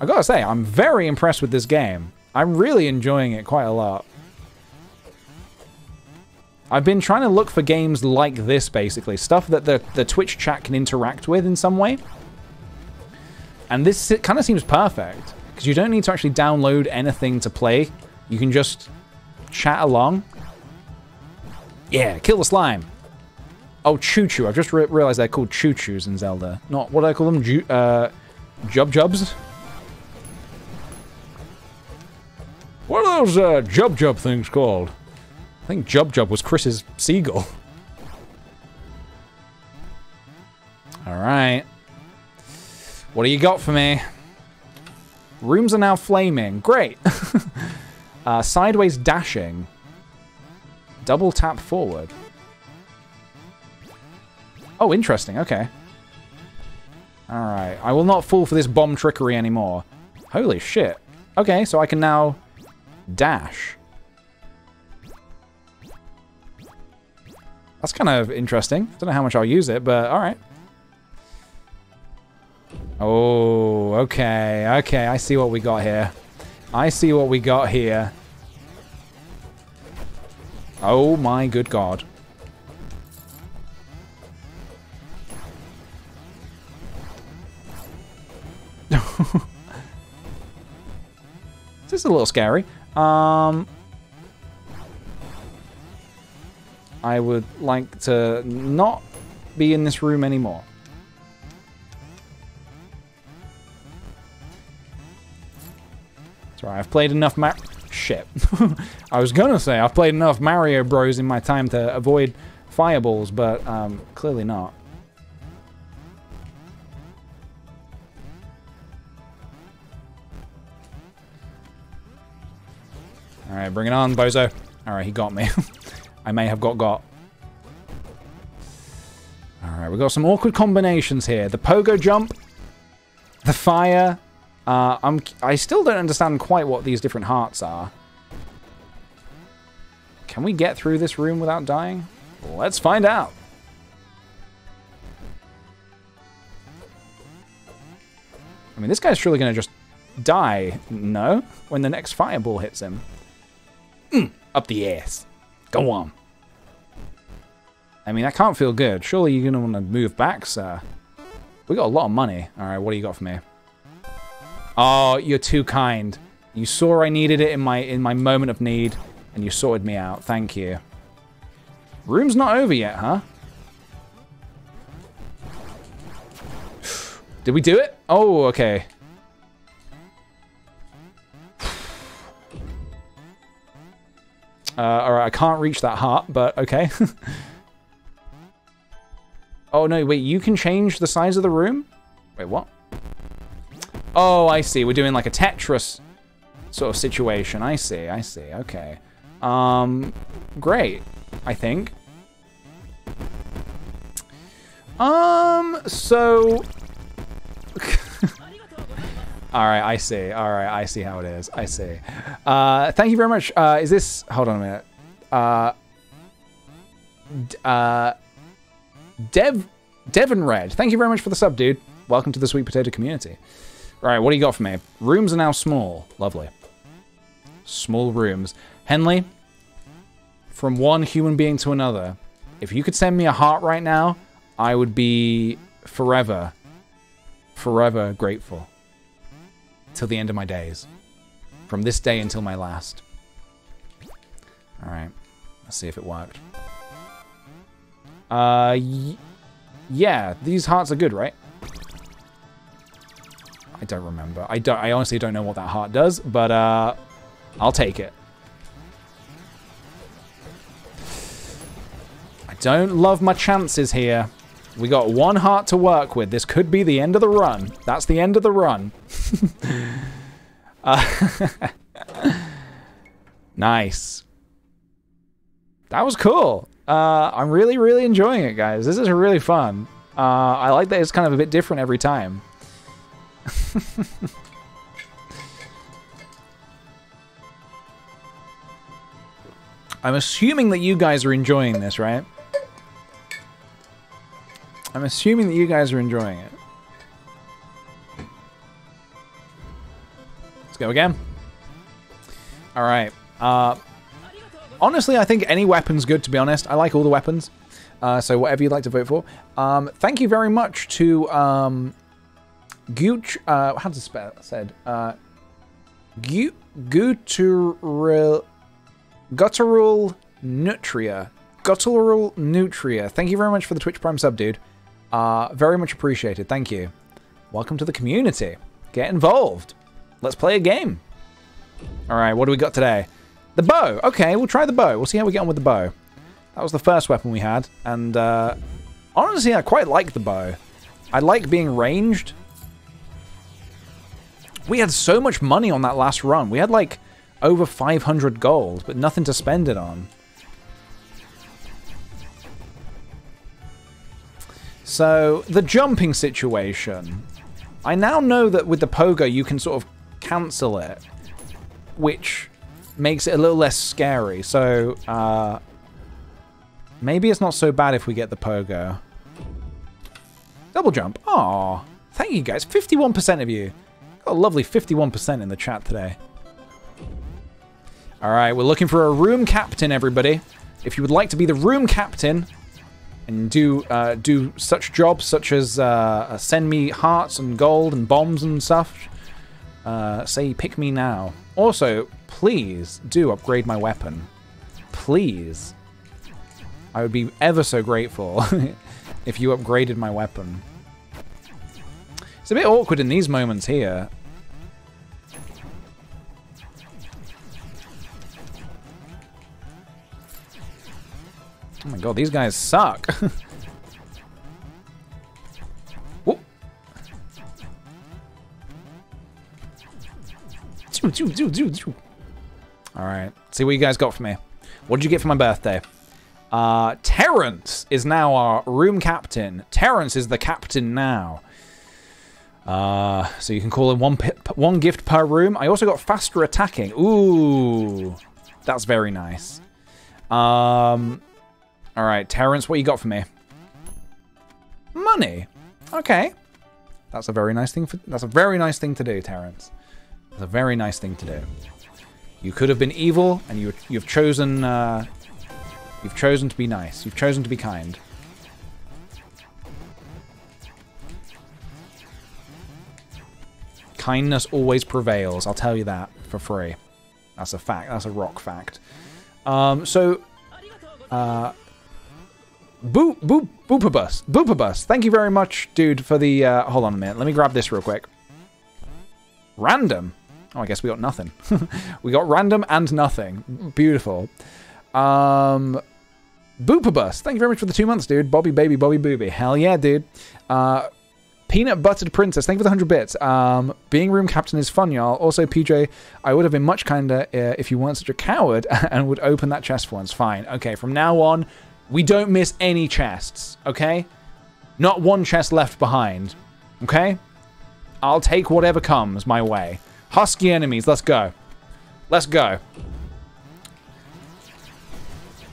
I gotta say, I'm very impressed with this game. I'm really enjoying it quite a lot. I've been trying to look for games like this, basically. Stuff that the, the Twitch chat can interact with in some way. And this kind of seems perfect. Because you don't need to actually download anything to play. You can just chat along. Yeah, kill the slime. Oh, ChuChu. I've just re realized they're called ChuChus in Zelda. Not, what do I call them? Ju uh, Jub Jubs? What are those uh, Jub Jub things called? I think Jub Jub was Chris's seagull. Alright. What do you got for me? Rooms are now flaming. Great. uh, sideways dashing. Double tap forward. Oh, interesting. Okay. Alright. I will not fall for this bomb trickery anymore. Holy shit. Okay, so I can now dash. That's kind of interesting. I Don't know how much I'll use it, but all right. Oh, okay, okay. I see what we got here. I see what we got here. Oh my good god. this is a little scary. Um, I would like to not be in this room anymore. That's right, I've played enough Mar- Shit. I was gonna say, I've played enough Mario Bros in my time to avoid fireballs, but um, clearly not. Alright, bring it on, bozo. Alright, he got me. I may have got got. Alright, we've got some awkward combinations here. The pogo jump, the fire. Uh, I'm, I still don't understand quite what these different hearts are. Can we get through this room without dying? Let's find out. I mean, this guy's surely going to just die, no? When the next fireball hits him. Mm, up the ass. Go on. I mean, that can't feel good. Surely you're going to want to move back, sir. We got a lot of money. All right, what do you got for me? Oh, you're too kind. You saw I needed it in my in my moment of need, and you sorted me out. Thank you. Room's not over yet, huh? Did we do it? Oh, okay. Uh, Alright, I can't reach that heart, but okay. oh, no, wait, you can change the size of the room? Wait, what? Oh, I see. We're doing like a Tetris sort of situation. I see, I see. Okay. Um, great, I think. Um, so... All right, I see. All right, I see how it is. I see. Uh, thank you very much. Uh, is this? Hold on a minute. Uh, uh, Dev, Devon Red. Thank you very much for the sub, dude. Welcome to the sweet potato community. Right, what do you got for me? Rooms are now small. Lovely. Small rooms. Henley, from one human being to another, if you could send me a heart right now, I would be forever, forever grateful till the end of my days. From this day until my last. Alright. Let's see if it worked. Uh, yeah, these hearts are good, right? I don't remember. I don't. I honestly don't know what that heart does, but uh, I'll take it. I don't love my chances here. We got one heart to work with. This could be the end of the run. That's the end of the run. uh, nice. That was cool. Uh, I'm really, really enjoying it, guys. This is really fun. Uh, I like that it's kind of a bit different every time. I'm assuming that you guys are enjoying this, right? I'm assuming that you guys are enjoying it. Let's go again. All right. Uh, honestly, I think any weapon's good, to be honest. I like all the weapons. Uh, so whatever you'd like to vote for. Um, thank you very much to um, Gooch. Uh, how's it spell, said? Uh, Guttural Nutria. Guttural Nutria. Thank you very much for the Twitch Prime sub, dude. Uh, very much appreciated. Thank you. Welcome to the community. Get involved. Let's play a game. All right, what do we got today? The bow. Okay, we'll try the bow. We'll see how we get on with the bow. That was the first weapon we had, and uh, honestly, I quite like the bow. I like being ranged. We had so much money on that last run. We had like over 500 gold, but nothing to spend it on. So, the jumping situation. I now know that with the pogo you can sort of cancel it, which makes it a little less scary. So, uh, maybe it's not so bad if we get the pogo. Double jump. Aw, thank you guys. 51% of you. Got a lovely 51% in the chat today. All right, we're looking for a room captain, everybody. If you would like to be the room captain and do uh, do such jobs such as uh, send me hearts and gold and bombs and stuff, uh, say pick me now. Also, please do upgrade my weapon. Please. I would be ever so grateful if you upgraded my weapon. It's a bit awkward in these moments here. Oh my god, these guys suck. Alright, see what you guys got for me. What did you get for my birthday? Uh, Terrence is now our room captain. Terrence is the captain now. Uh, so you can call him one one gift per room. I also got faster attacking. Ooh, that's very nice. Um, all right, Terrence, what you got for me? Money. Okay, that's a very nice thing. For, that's a very nice thing to do, Terrence. That's a very nice thing to do. You could have been evil, and you you've chosen uh, you've chosen to be nice. You've chosen to be kind. Kindness always prevails. I'll tell you that for free. That's a fact. That's a rock fact. Um, so, uh, Boop, boop, boopabus. Boopabus. Thank you very much, dude, for the... Uh, hold on a minute. Let me grab this real quick. Random. Oh, I guess we got nothing. we got random and nothing. Beautiful. Um, Boopabus. Thank you very much for the two months, dude. Bobby Baby, Bobby Booby. Hell yeah, dude. Uh, Peanut Buttered Princess, thank you for the 100 bits. Um, being room captain is fun, y'all. Also, PJ, I would have been much kinder uh, if you weren't such a coward and would open that chest for once. Fine. Okay, from now on, we don't miss any chests, okay? Not one chest left behind, okay? I'll take whatever comes my way. Husky enemies, let's go. Let's go.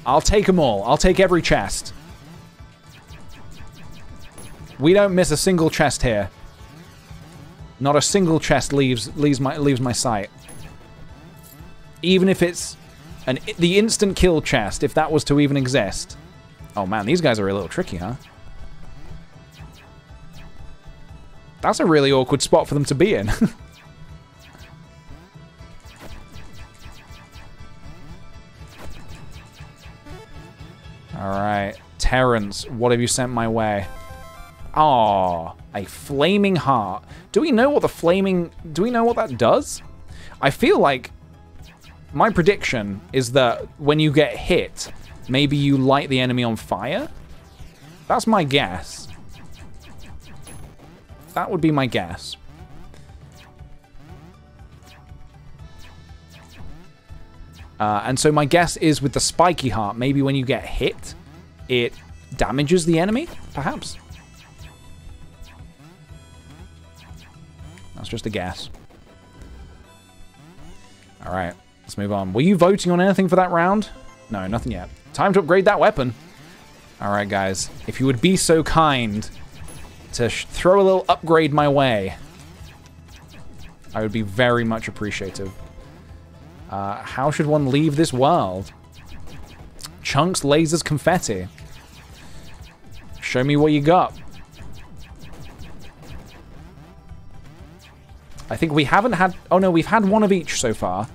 I'll take them all. I'll take every chest. We don't miss a single chest here. Not a single chest leaves leaves my leaves my sight. Even if it's an the instant kill chest, if that was to even exist. Oh man, these guys are a little tricky, huh? That's a really awkward spot for them to be in. Alright. Terrence, what have you sent my way? Ah, a flaming heart. Do we know what the flaming... Do we know what that does? I feel like... My prediction is that when you get hit, Maybe you light the enemy on fire? That's my guess. That would be my guess. Uh, and so my guess is with the spiky heart, maybe when you get hit, it damages the enemy, perhaps. That's just a guess. All right, let's move on. Were you voting on anything for that round? No, nothing yet. Time to upgrade that weapon. All right, guys. If you would be so kind to throw a little upgrade my way, I would be very much appreciative. Uh, how should one leave this world? Chunks, lasers, confetti. Show me what you got. I think we haven't had... Oh, no, we've had one of each so far.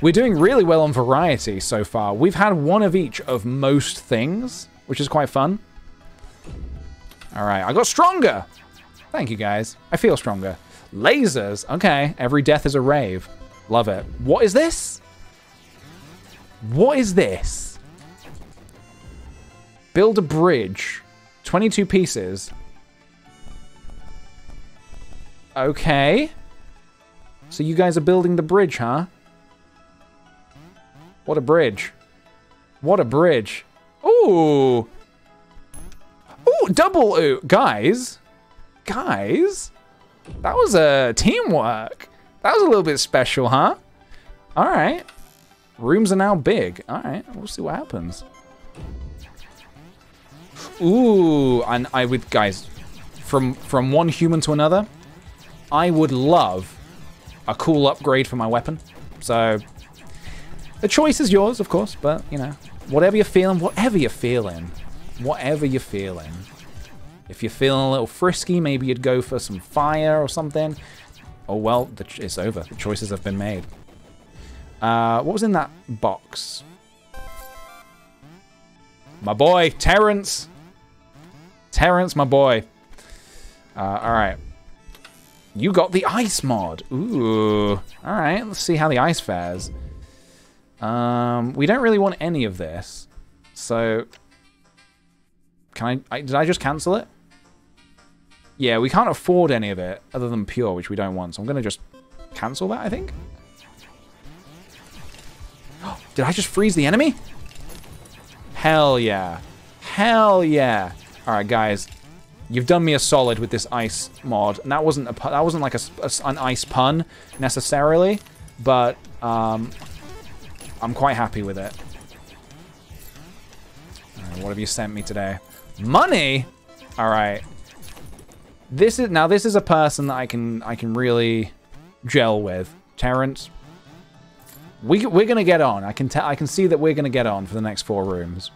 We're doing really well on variety so far. We've had one of each of most things, which is quite fun. All right, I got stronger. Thank you, guys. I feel stronger. Lasers. Okay, every death is a rave. Love it. What is this? What is this? Build a bridge. 22 pieces. Okay. So you guys are building the bridge, huh? What a bridge. What a bridge. Ooh. Ooh, double ooh. Guys. Guys. That was a teamwork. That was a little bit special, huh? All right. Rooms are now big. All right. We'll see what happens. Ooh, and I would, guys, from from one human to another, I would love a cool upgrade for my weapon. So the choice is yours, of course, but, you know, whatever you're feeling, whatever you're feeling, whatever you're feeling. If you're feeling a little frisky, maybe you'd go for some fire or something. Oh, well, it's over. The choices have been made. Uh, what was in that box? My boy, Terrence. Terrence, my boy. Uh, all right. You got the ice mod. Ooh. All right, let's see how the ice fares. Um, we don't really want any of this. So, can I, I, did I just cancel it? Yeah, we can't afford any of it other than pure, which we don't want. So I'm going to just cancel that, I think. Did I just freeze the enemy? Hell yeah. Hell yeah. All right, guys. You've done me a solid with this ice mod. And that wasn't a that wasn't like a, a, an ice pun necessarily, but um, I'm quite happy with it. Right, what have you sent me today? Money? All right. This is now this is a person that I can I can really gel with. Terrence. We we're gonna get on. I can tell I can see that we're gonna get on for the next four rooms.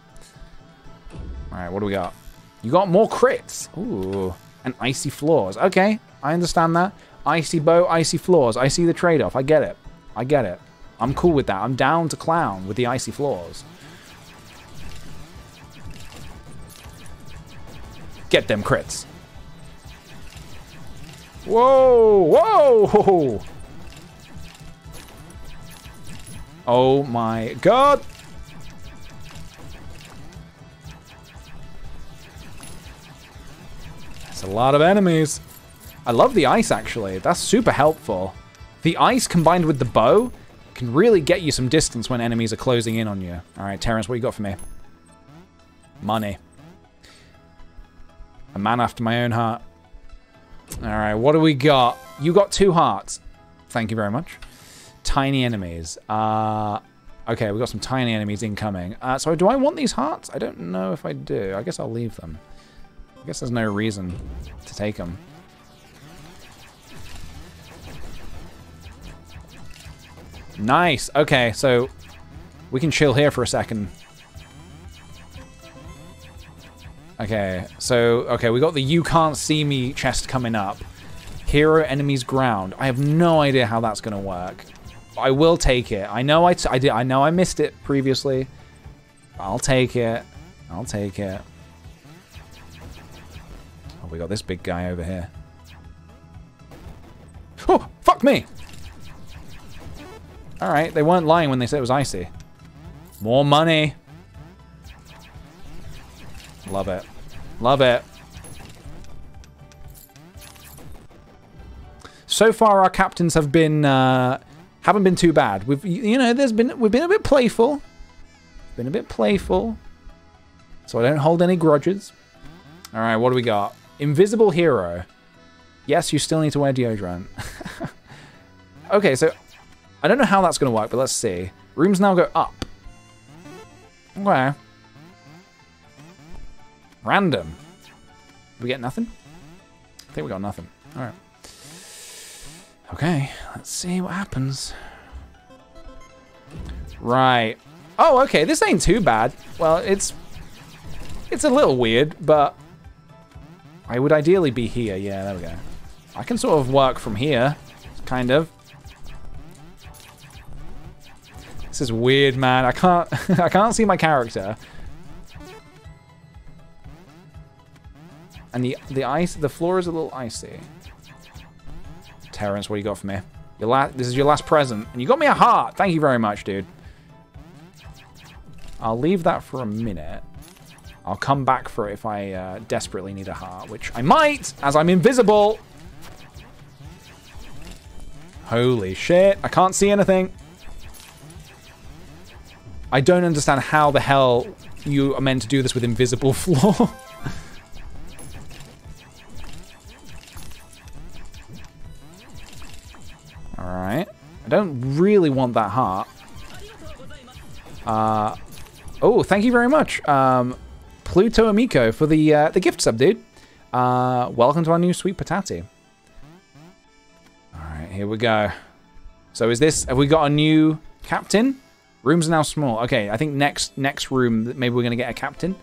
All right, what do we got? You got more crits. Ooh, and icy floors. Okay, I understand that. Icy bow, icy floors. I see the trade-off. I get it. I get it. I'm cool with that. I'm down to clown with the icy floors. Get them crits. Whoa, whoa! Oh my god! That's a lot of enemies. I love the ice, actually. That's super helpful. The ice combined with the bow can really get you some distance when enemies are closing in on you. All right, Terrence, what you got for me? Money. A man after my own heart. All right, what do we got? You got two hearts. Thank you very much. Tiny enemies. Uh, okay, we got some tiny enemies incoming. Uh, so do I want these hearts? I don't know if I do. I guess I'll leave them. I guess there's no reason to take them. Nice. Okay, so we can chill here for a second. Okay, so, okay, we got the you can't see me chest coming up. Hero enemies ground. I have no idea how that's going to work. I will take it. I know I, I did. I know I missed it previously. I'll take it. I'll take it. Oh, we got this big guy over here. Oh, fuck me! Alright, they weren't lying when they said it was icy. More money. Love it. Love it. So far, our captains have been uh, haven't been too bad. We've you know there's been we've been a bit playful, been a bit playful, so I don't hold any grudges. All right, what do we got? Invisible hero. Yes, you still need to wear deodorant. okay, so I don't know how that's going to work, but let's see. Rooms now go up. Where? Random. We get nothing? I think we got nothing. All right. Okay, let's see what happens. Right. Oh, okay, this ain't too bad. Well, it's it's a little weird, but I would ideally be here. Yeah, there we go. I can sort of work from here, kind of. This is weird, man. I can't I can't see my character. And the the ice the floor is a little icy. Terrence, what you got for me? Your last this is your last present. And you got me a heart. Thank you very much, dude. I'll leave that for a minute. I'll come back for it if I uh, desperately need a heart, which I might, as I'm invisible. Holy shit, I can't see anything. I don't understand how the hell you are meant to do this with invisible floor. Alright. I don't really want that heart. Uh, oh, thank you very much. Um, Pluto Amico for the uh, the gift sub, dude. Uh, welcome to our new sweet potato. All right, here we go. So is this? Have we got a new captain? Rooms are now small. Okay, I think next next room maybe we're gonna get a captain.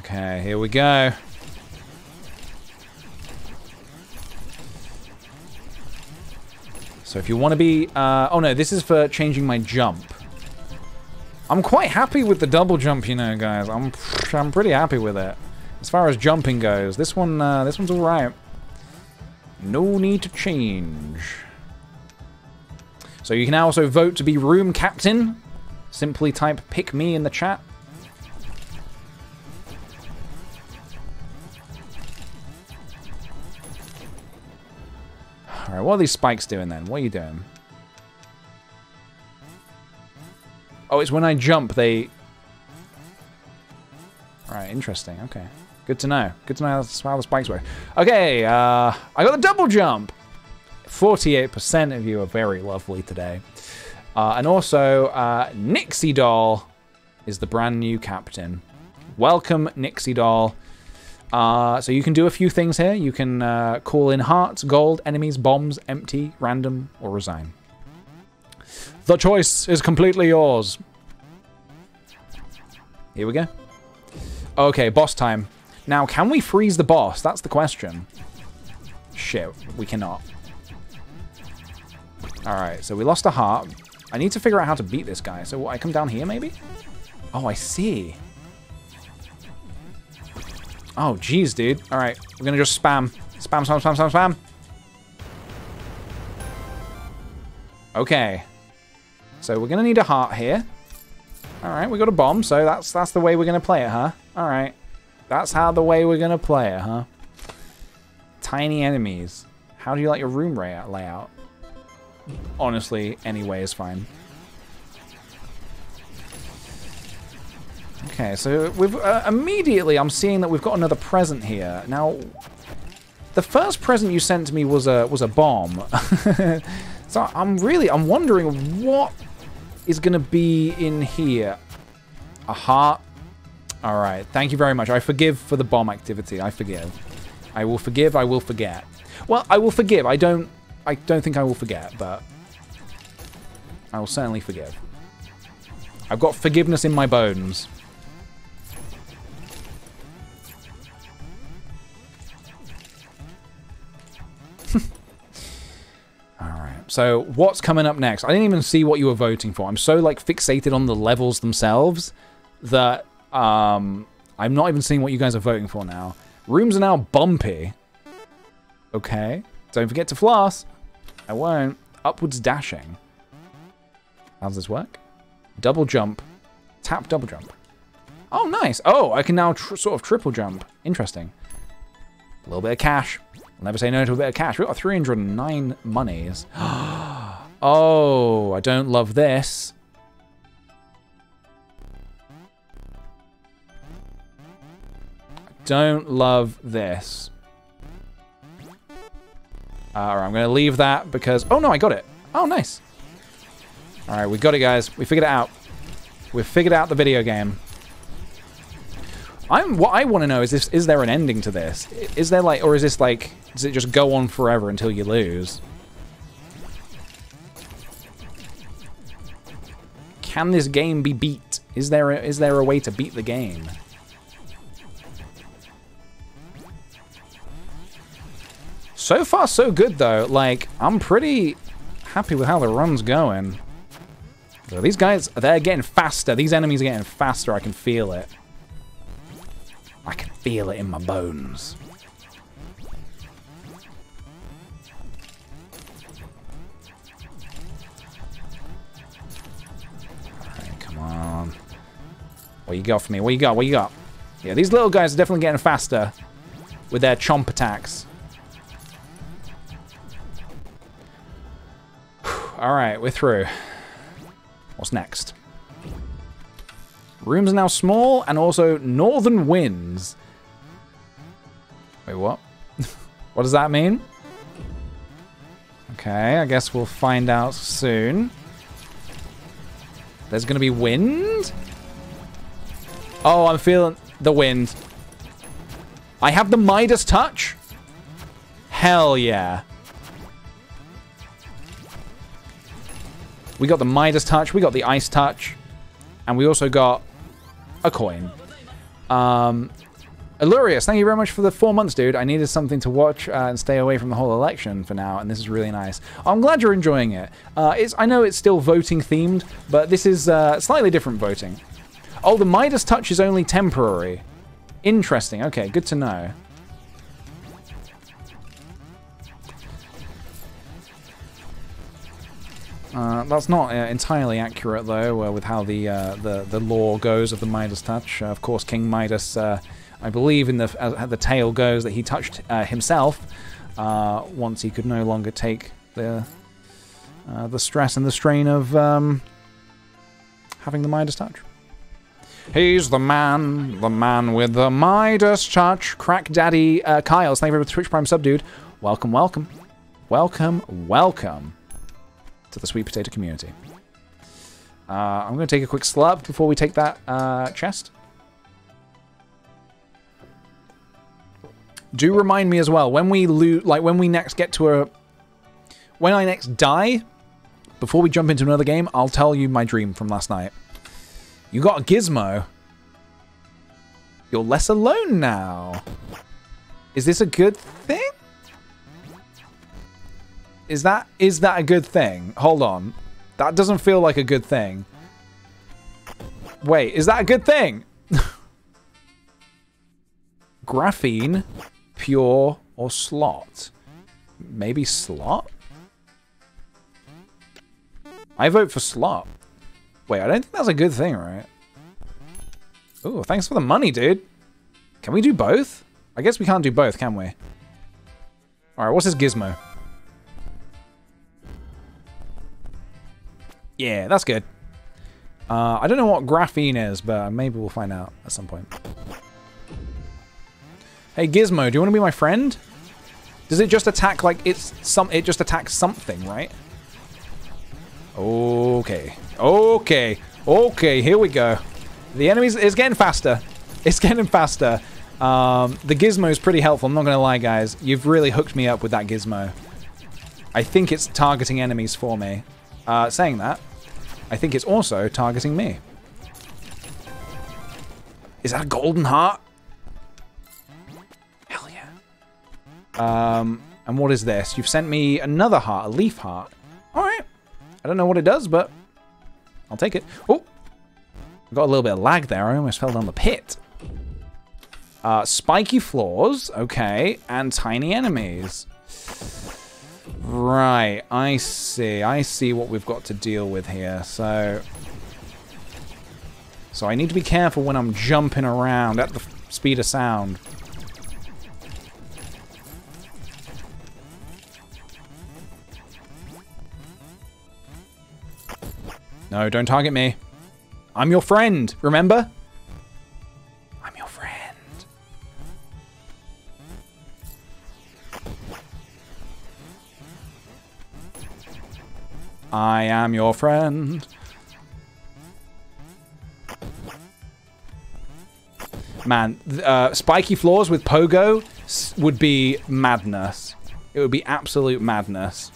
Okay, here we go. So if you want to be, uh, oh no, this is for changing my jump. I'm quite happy with the double jump, you know, guys. I'm I'm pretty happy with it. As far as jumping goes, this one uh, this one's all right. No need to change. So you can now also vote to be room captain. Simply type pick me in the chat. Alright, what are these spikes doing then? What are you doing? Oh, it's when I jump, they... Alright, interesting. Okay. Good to know. Good to know how the spikes work. Okay, uh, I got the double jump. 48% of you are very lovely today. Uh, and also, uh, Nixie Doll is the brand new captain. Welcome, Nixie Doll. Uh, so you can do a few things here. You can uh, call in hearts, gold, enemies, bombs, empty, random, or resign. The choice is completely yours. Here we go. Okay, boss time. Now, can we freeze the boss? That's the question. Shit, we cannot. Alright, so we lost a heart. I need to figure out how to beat this guy. So what, I come down here, maybe? Oh, I see. Oh, jeez, dude. Alright, we're gonna just spam. Spam, spam, spam, spam, spam. Okay. So we're gonna need a heart here. All right, we got a bomb, so that's that's the way we're gonna play it, huh? All right, that's how the way we're gonna play it, huh? Tiny enemies. How do you like your room layout? Honestly, any way is fine. Okay, so we've uh, immediately I'm seeing that we've got another present here. Now, the first present you sent to me was a was a bomb. so I'm really I'm wondering what is going to be in here? A heart? All right. Thank you very much. I forgive for the bomb activity. I forgive. I will forgive. I will forget. Well, I will forgive. I don't... I don't think I will forget, but... I will certainly forgive. I've got forgiveness in my bones. So what's coming up next? I didn't even see what you were voting for. I'm so like fixated on the levels themselves that um, I'm not even seeing what you guys are voting for now. Rooms are now bumpy. Okay. Don't forget to floss. I won't. Upwards dashing. How does this work? Double jump. Tap double jump. Oh, nice. Oh, I can now sort of triple jump. Interesting. A little bit of cash. Never say no to a bit of cash. We've got 309 monies. oh, I don't love this. don't love this. Uh, I'm going to leave that because... Oh, no, I got it. Oh, nice. All right, we got it, guys. We figured it out. We've figured out the video game. I'm what I want to know is this is there an ending to this? Is there like or is this like does it just go on forever until you lose? Can this game be beat? Is there a, is there a way to beat the game? So far so good though. Like I'm pretty happy with how the run's going. So these guys, they're getting faster. These enemies are getting faster. I can feel it. I can feel it in my bones. Alright, come on. What you got for me? What you got? What you got? Yeah, these little guys are definitely getting faster with their chomp attacks. Alright, we're through. What's next? Rooms are now small and also northern winds. Wait, what? what does that mean? Okay, I guess we'll find out soon. There's gonna be wind? Oh, I'm feeling the wind. I have the Midas touch? Hell yeah. We got the Midas touch, we got the ice touch, and we also got a coin. Um, Ilurius, thank you very much for the four months, dude. I needed something to watch uh, and stay away from the whole election for now, and this is really nice. I'm glad you're enjoying it. Uh, it's, I know it's still voting themed, but this is uh, slightly different voting. Oh, the Midas touch is only temporary. Interesting. Okay, good to know. Uh, that's not uh, entirely accurate, though, uh, with how the, uh, the the lore goes of the Midas touch. Uh, of course, King Midas, uh, I believe, in the the tale goes that he touched himself once he could no longer take the the stress and the strain of um, having the Midas touch. He's the man, the man with the Midas touch. Crack Daddy Kyles, thank you for the Twitch Prime sub, dude. Welcome, welcome. Welcome, welcome to the sweet potato community. Uh, I'm going to take a quick slurp before we take that uh, chest. Do remind me as well when we loot, like when we next get to a, when I next die, before we jump into another game, I'll tell you my dream from last night. You got a gizmo. You're less alone now. Is this a good thing? Is that is that a good thing? Hold on. That doesn't feel like a good thing. Wait, is that a good thing? Graphene, pure, or slot? Maybe slot? I vote for slot. Wait, I don't think that's a good thing, right? Oh, thanks for the money, dude. Can we do both? I guess we can't do both, can we? Alright, what's this gizmo? Yeah, that's good. Uh, I don't know what graphene is, but maybe we'll find out at some point. Hey Gizmo, do you want to be my friend? Does it just attack like it's some? It just attacks something, right? Okay, okay, okay. Here we go. The enemies is getting faster. It's getting faster. Um, the gizmo is pretty helpful. I'm not gonna lie, guys. You've really hooked me up with that gizmo. I think it's targeting enemies for me. Uh, saying that, I think it's also targeting me. Is that a golden heart? Hell yeah. Um, and what is this? You've sent me another heart, a leaf heart. All right. I don't know what it does, but I'll take it. Oh, got a little bit of lag there. I almost fell down the pit. Uh, spiky floors, okay, and tiny enemies. Right, I see. I see what we've got to deal with here. So, so I need to be careful when I'm jumping around at the speed of sound. No, don't target me. I'm your friend, remember? I am your friend. Man, uh, spiky floors with Pogo would be madness. It would be absolute madness.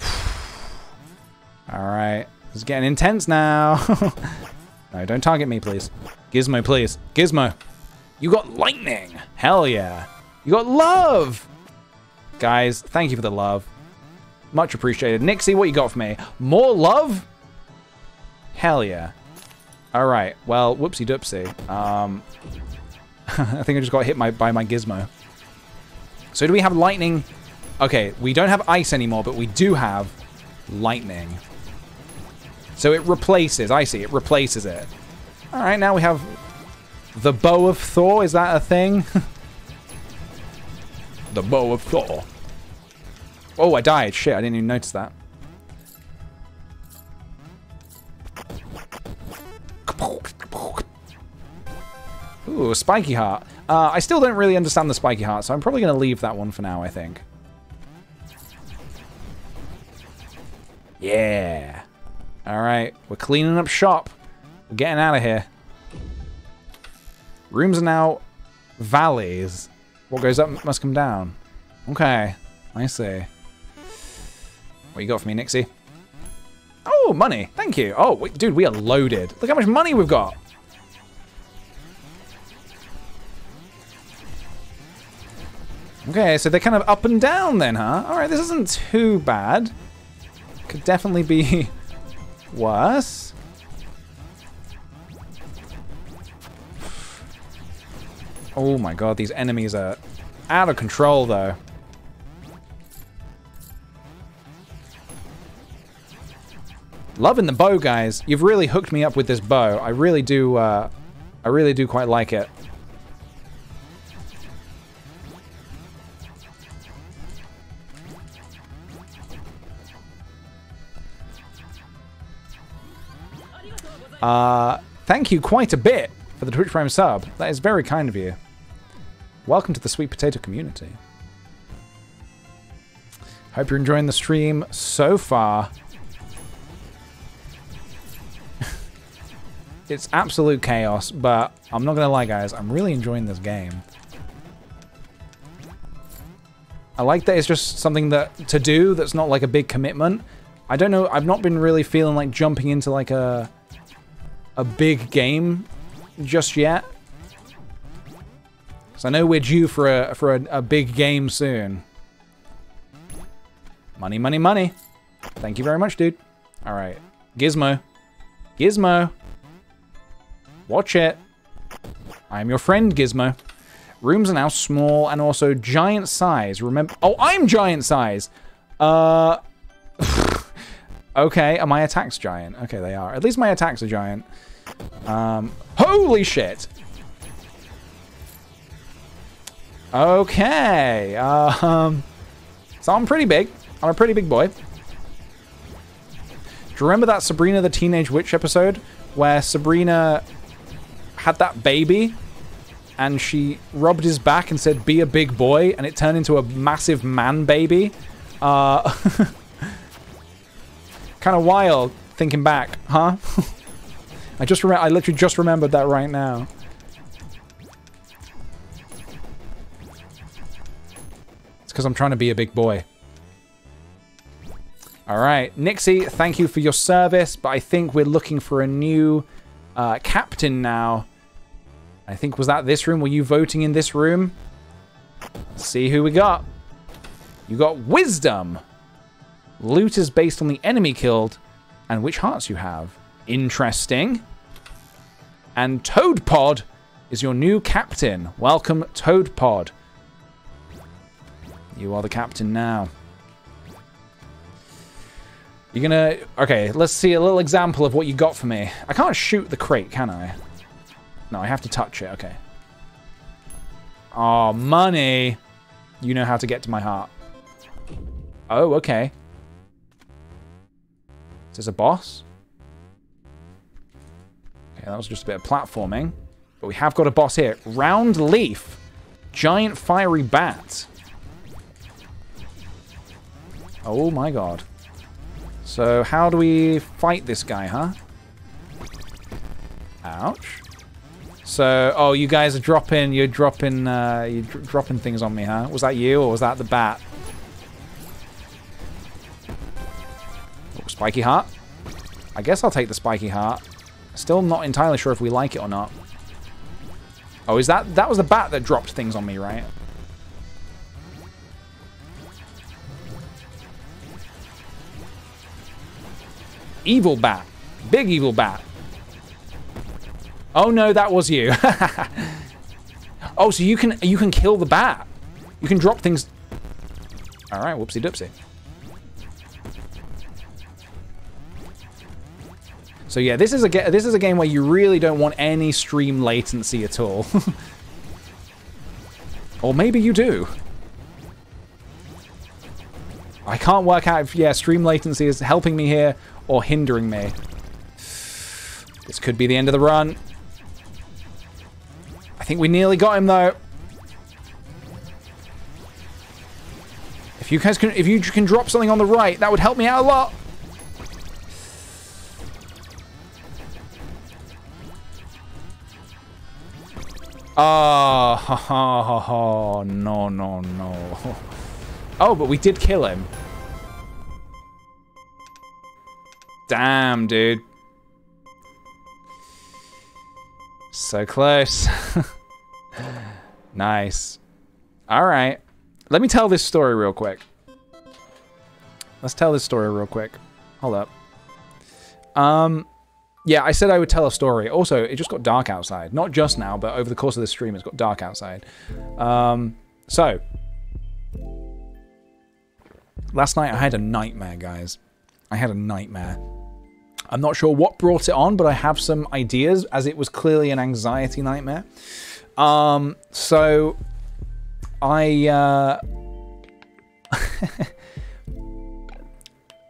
Alright. It's getting intense now. no, don't target me, please. Gizmo, please. Gizmo. You got lightning. Hell yeah. You got love. Guys, thank you for the love. Much appreciated. Nixie, what you got for me? More love? Hell yeah. Alright, well, whoopsie doopsie. Um, I think I just got hit my, by my gizmo. So do we have lightning? Okay, we don't have ice anymore, but we do have lightning. So it replaces, I see, it replaces it. Alright, now we have the Bow of Thor. Is that a thing? the Bow of Thor. Oh, I died. Shit, I didn't even notice that. Ooh, spiky heart. Uh, I still don't really understand the spiky heart, so I'm probably going to leave that one for now, I think. Yeah. All right, we're cleaning up shop. We're getting out of here. Rooms are now valleys. What goes up must come down. Okay, I see. What you got for me, Nixie? Oh, money. Thank you. Oh, wait, dude, we are loaded. Look how much money we've got. Okay, so they're kind of up and down then, huh? All right, this isn't too bad. Could definitely be worse. Oh my god, these enemies are out of control though. Loving the bow, guys. You've really hooked me up with this bow. I really do, uh, I really do quite like it. Uh, thank you quite a bit for the Twitch Prime sub. That is very kind of you. Welcome to the Sweet Potato community. Hope you're enjoying the stream so far. it's absolute chaos, but I'm not gonna lie, guys. I'm really enjoying this game. I like that it's just something that to do that's not like a big commitment. I don't know. I've not been really feeling like jumping into like a a big game just yet. Because I know we're due for a for a, a big game soon. Money, money, money. Thank you very much, dude. All right. Gizmo. Gizmo. Watch it. I am your friend, Gizmo. Rooms are now small and also giant size. Remember- Oh, I'm giant size! Uh... okay, are my attacks giant? Okay, they are. At least my attacks are giant. Um, holy shit! Okay, um... So I'm pretty big. I'm a pretty big boy. Do you remember that Sabrina the Teenage Witch episode? Where Sabrina had that baby and she rubbed his back and said, be a big boy, and it turned into a massive man baby. Uh, kind of wild thinking back, huh? I just remember, I literally just remembered that right now. Because I'm trying to be a big boy. All right, Nixie, thank you for your service, but I think we're looking for a new uh, captain now. I think, was that this room? Were you voting in this room? Let's see who we got. You got Wisdom. Loot is based on the enemy killed and which hearts you have. Interesting. And Toadpod is your new captain. Welcome, Toadpod. You are the captain now. You're gonna... Okay, let's see a little example of what you got for me. I can't shoot the crate, can I? No, I have to touch it. Okay. Oh, money. You know how to get to my heart. Oh, okay. Is this a boss? Okay, that was just a bit of platforming. But we have got a boss here. Round Leaf. Giant fiery bat. Oh my god. So how do we fight this guy, huh? Ouch. So, oh, you guys are dropping, you're dropping, uh, you're dr dropping things on me, huh? Was that you or was that the bat? Oh, spiky heart. I guess I'll take the spiky heart. Still not entirely sure if we like it or not. Oh, is that... That was the bat that dropped things on me, right? Evil bat. Big evil bat. Oh no, that was you. oh, so you can you can kill the bat. You can drop things. All right, whoopsie doopsie. So yeah, this is a this is a game where you really don't want any stream latency at all. or maybe you do. I can't work out if yeah, stream latency is helping me here or hindering me. This could be the end of the run. I think we nearly got him though. If you guys can if you can drop something on the right, that would help me out a lot. Oh, oh, oh, no, no, no. Oh, but we did kill him. Damn, dude. So close. nice. All right. Let me tell this story real quick. Let's tell this story real quick. Hold up. Um, yeah, I said I would tell a story. Also, it just got dark outside. Not just now, but over the course of this stream, it's got dark outside. Um, so, last night I had a nightmare, guys. I had a nightmare. I'm not sure what brought it on, but I have some ideas, as it was clearly an anxiety nightmare. Um, so, I, uh,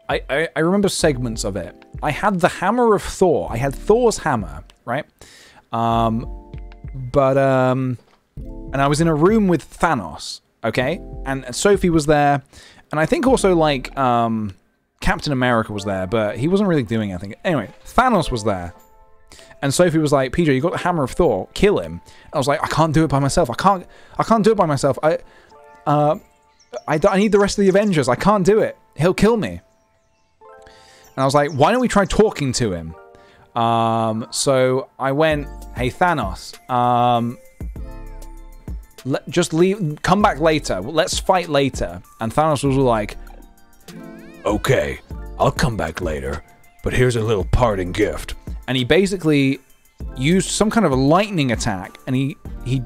I, I, I remember segments of it. I had the hammer of Thor. I had Thor's hammer, right? Um, but um, and I was in a room with Thanos, okay? And Sophie was there, and I think also like um, Captain America was there, but he wasn't really doing anything. Anyway, Thanos was there. And Sophie was like, PJ, you got the hammer of Thor, kill him. I was like, I can't do it by myself. I can't I can't do it by myself. I uh I, I need the rest of the Avengers. I can't do it. He'll kill me. And I was like, why don't we try talking to him? Um, so I went, hey, Thanos, um, let, just leave, come back later. Let's fight later. And Thanos was like, okay, I'll come back later, but here's a little parting gift. And he basically used some kind of a lightning attack and he, he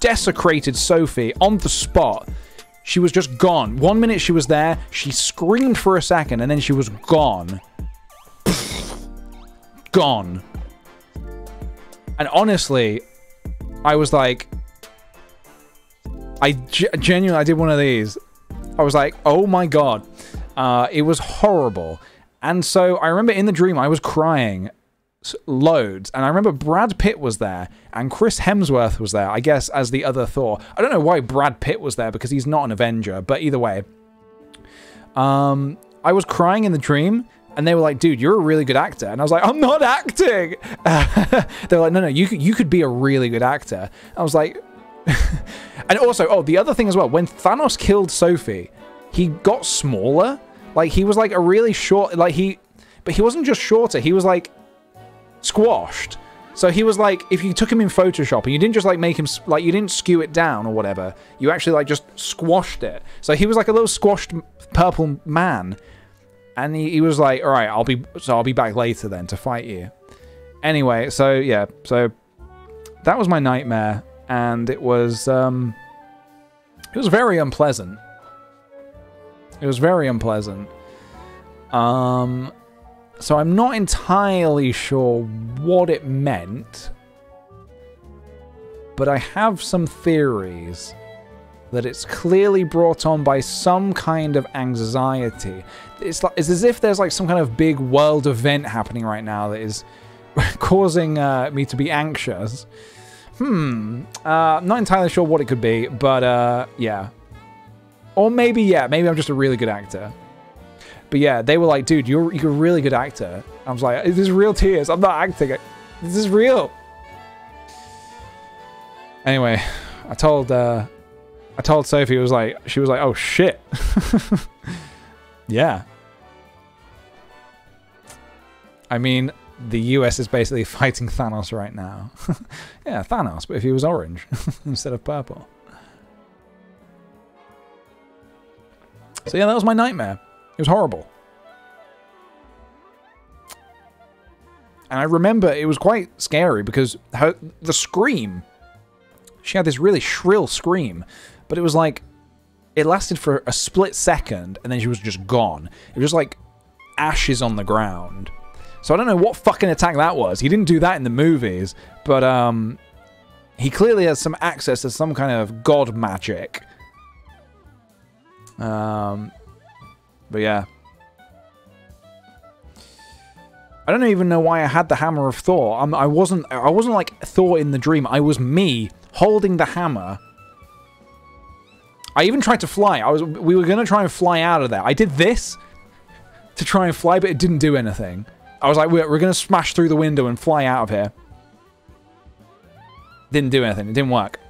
desecrated Sophie on the spot she was just gone. One minute she was there, she screamed for a second, and then she was gone. gone. And honestly, I was like, I genuinely, I did one of these. I was like, oh my god. Uh, it was horrible. And so I remember in the dream, I was crying loads. And I remember Brad Pitt was there and Chris Hemsworth was there, I guess, as the other Thor. I don't know why Brad Pitt was there because he's not an Avenger, but either way. Um, I was crying in the dream and they were like, dude, you're a really good actor. And I was like, I'm not acting. they were like, no, no, you you could be a really good actor. I was like, and also, oh, the other thing as well, when Thanos killed Sophie, he got smaller. Like, he was like a really short, like he, but he wasn't just shorter. He was like squashed. So he was like, if you took him in Photoshop and you didn't just like make him, like you didn't skew it down or whatever, you actually like just squashed it. So he was like a little squashed purple man. And he, he was like, all right, I'll be, so I'll be back later then to fight you. Anyway, so yeah, so that was my nightmare. And it was, um, it was very unpleasant. It was very unpleasant. Um, so I'm not entirely sure what it meant, but I have some theories that it's clearly brought on by some kind of anxiety. It's like it's as if there's like some kind of big world event happening right now that is causing uh, me to be anxious. Hmm. Uh, not entirely sure what it could be, but uh, yeah. Or maybe, yeah, maybe I'm just a really good actor. But yeah, they were like, dude, you're, you're a really good actor. I was like, this is real tears. I'm not acting. This is real. Anyway, I told uh, I told Sophie, it was like, she was like, oh shit. yeah. I mean, the US is basically fighting Thanos right now. yeah, Thanos, but if he was orange instead of purple. So yeah, that was my nightmare. It was horrible. And I remember it was quite scary because her, the scream, she had this really shrill scream, but it was like, it lasted for a split second and then she was just gone. It was just like ashes on the ground. So I don't know what fucking attack that was. He didn't do that in the movies, but um, he clearly has some access to some kind of god magic. Um, but yeah. I don't even know why I had the hammer of Thor. I'm, I wasn't. I wasn't like Thor in the dream. I was me holding the hammer. I even tried to fly. I was. We were gonna try and fly out of there. I did this to try and fly, but it didn't do anything. I was like, we're, we're to smash through the window and fly out of here. Didn't do anything. It didn't work.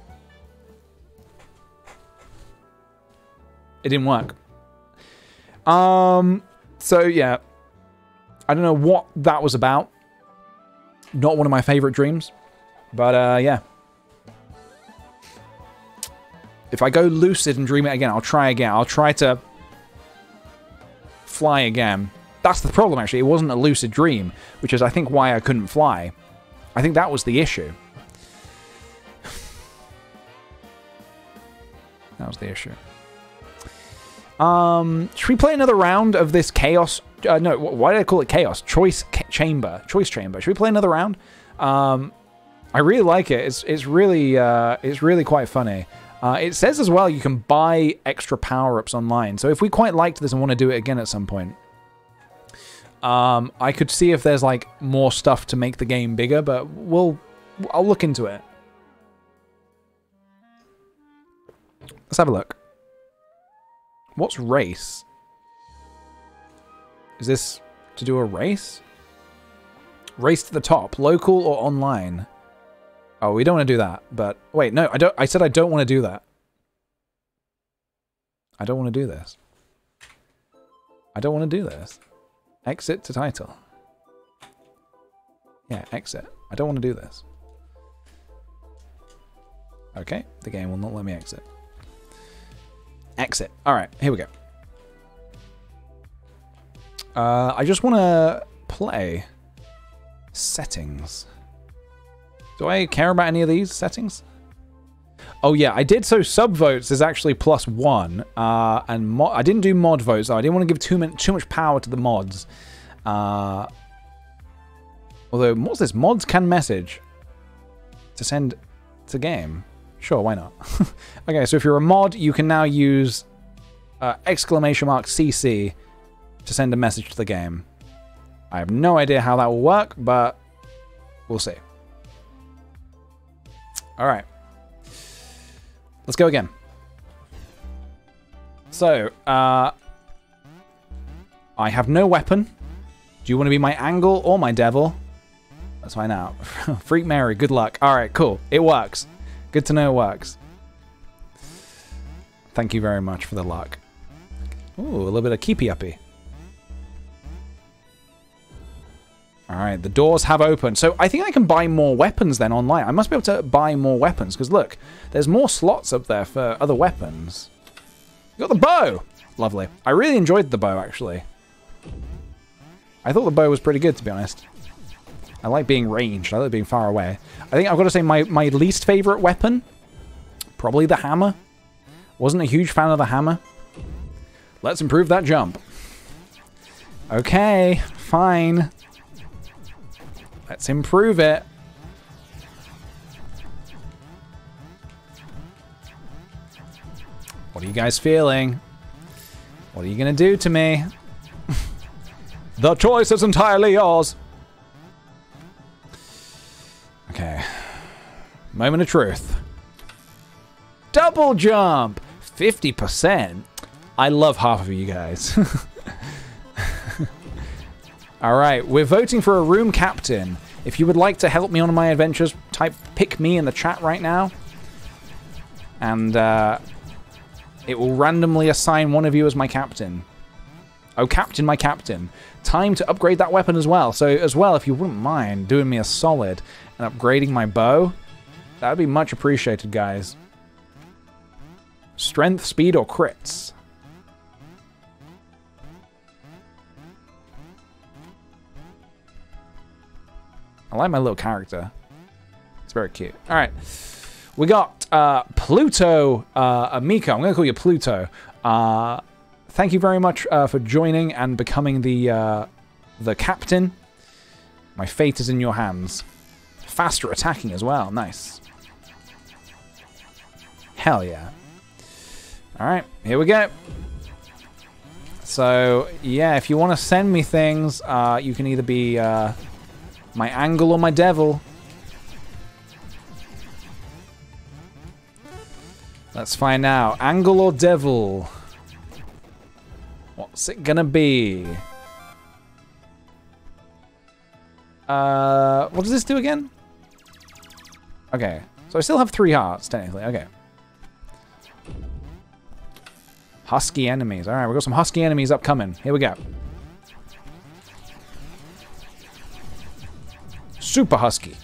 It didn't work. Um, so yeah. I don't know what that was about. Not one of my favorite dreams. But uh, yeah. If I go lucid and dream it again, I'll try again. I'll try to fly again. That's the problem, actually. It wasn't a lucid dream, which is, I think, why I couldn't fly. I think that was the issue. that was the issue. Um, should we play another round of this chaos? Uh, no, why did I call it chaos? Choice chamber. Choice chamber. Should we play another round? Um, I really like it. It's it's really uh, it's really quite funny. Uh, it says as well you can buy extra power ups online. So if we quite liked this and want to do it again at some point, um, I could see if there's like more stuff to make the game bigger, but we'll I'll look into it. Let's have a look. What's race? Is this to do a race? Race to the top, local or online? Oh, we don't want to do that. But wait, no, I don't. I said I don't want to do that. I don't want to do this. I don't want to do this. Exit to title. Yeah, exit. I don't want to do this. Okay, the game will not let me exit. Exit. All right, here we go. Uh, I just want to play settings. Do I care about any of these settings? Oh yeah, I did so sub votes is actually plus one, uh, and I didn't do mod votes. I didn't want to give too, too much power to the mods. Uh, although, what's this? Mods can message to send to game. Sure, why not? okay, so if you're a mod, you can now use uh, exclamation mark CC to send a message to the game. I have no idea how that will work, but we'll see. All right. Let's go again. So, uh, I have no weapon. Do you want to be my angle or my devil? Let's find out. Freak Mary, good luck. All right, cool. It works. Good to know it works. Thank you very much for the luck. Ooh, a little bit of keepy uppy. All right, the doors have opened. So I think I can buy more weapons then online. I must be able to buy more weapons because look, there's more slots up there for other weapons. You got the bow. Lovely. I really enjoyed the bow actually. I thought the bow was pretty good to be honest. I like being ranged. I like being far away. I think I've got to say my, my least favorite weapon, probably the hammer. Wasn't a huge fan of the hammer. Let's improve that jump. Okay, fine. Let's improve it. What are you guys feeling? What are you going to do to me? the choice is entirely yours. Okay. Moment of truth. Double jump! 50%. I love half of you guys. All right, we're voting for a room captain. If you would like to help me on my adventures, type pick me in the chat right now. And uh, it will randomly assign one of you as my captain. Oh, captain, my captain. Time to upgrade that weapon as well. So as well, if you wouldn't mind doing me a solid and upgrading my bow, that would be much appreciated, guys. Strength, speed, or crits? I like my little character. It's very cute. All right. We got uh, Pluto uh, Amiko. I'm going to call you Pluto. Uh, thank you very much uh, for joining and becoming the uh, the captain. My fate is in your hands. Faster attacking as well. Nice. Hell yeah. All right, here we go. So, yeah, if you want to send me things, uh, you can either be uh, my angle or my devil. Let's find out. Angle or devil? What's it gonna be? Uh, what does this do again? Okay, so I still have three hearts, technically. Okay. Husky enemies. All right, we've got some husky enemies upcoming. Here we go. Super husky.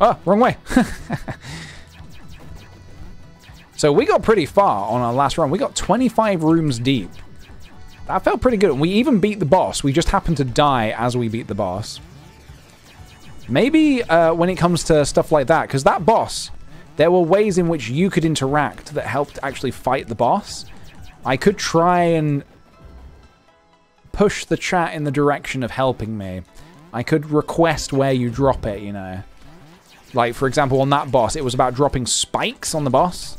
Oh, wrong way. so we got pretty far on our last run. We got 25 rooms deep. That felt pretty good. We even beat the boss. We just happened to die as we beat the boss. Maybe uh, when it comes to stuff like that, because that boss, there were ways in which you could interact that helped actually fight the boss. I could try and push the chat in the direction of helping me. I could request where you drop it, you know. Like, for example, on that boss, it was about dropping spikes on the boss.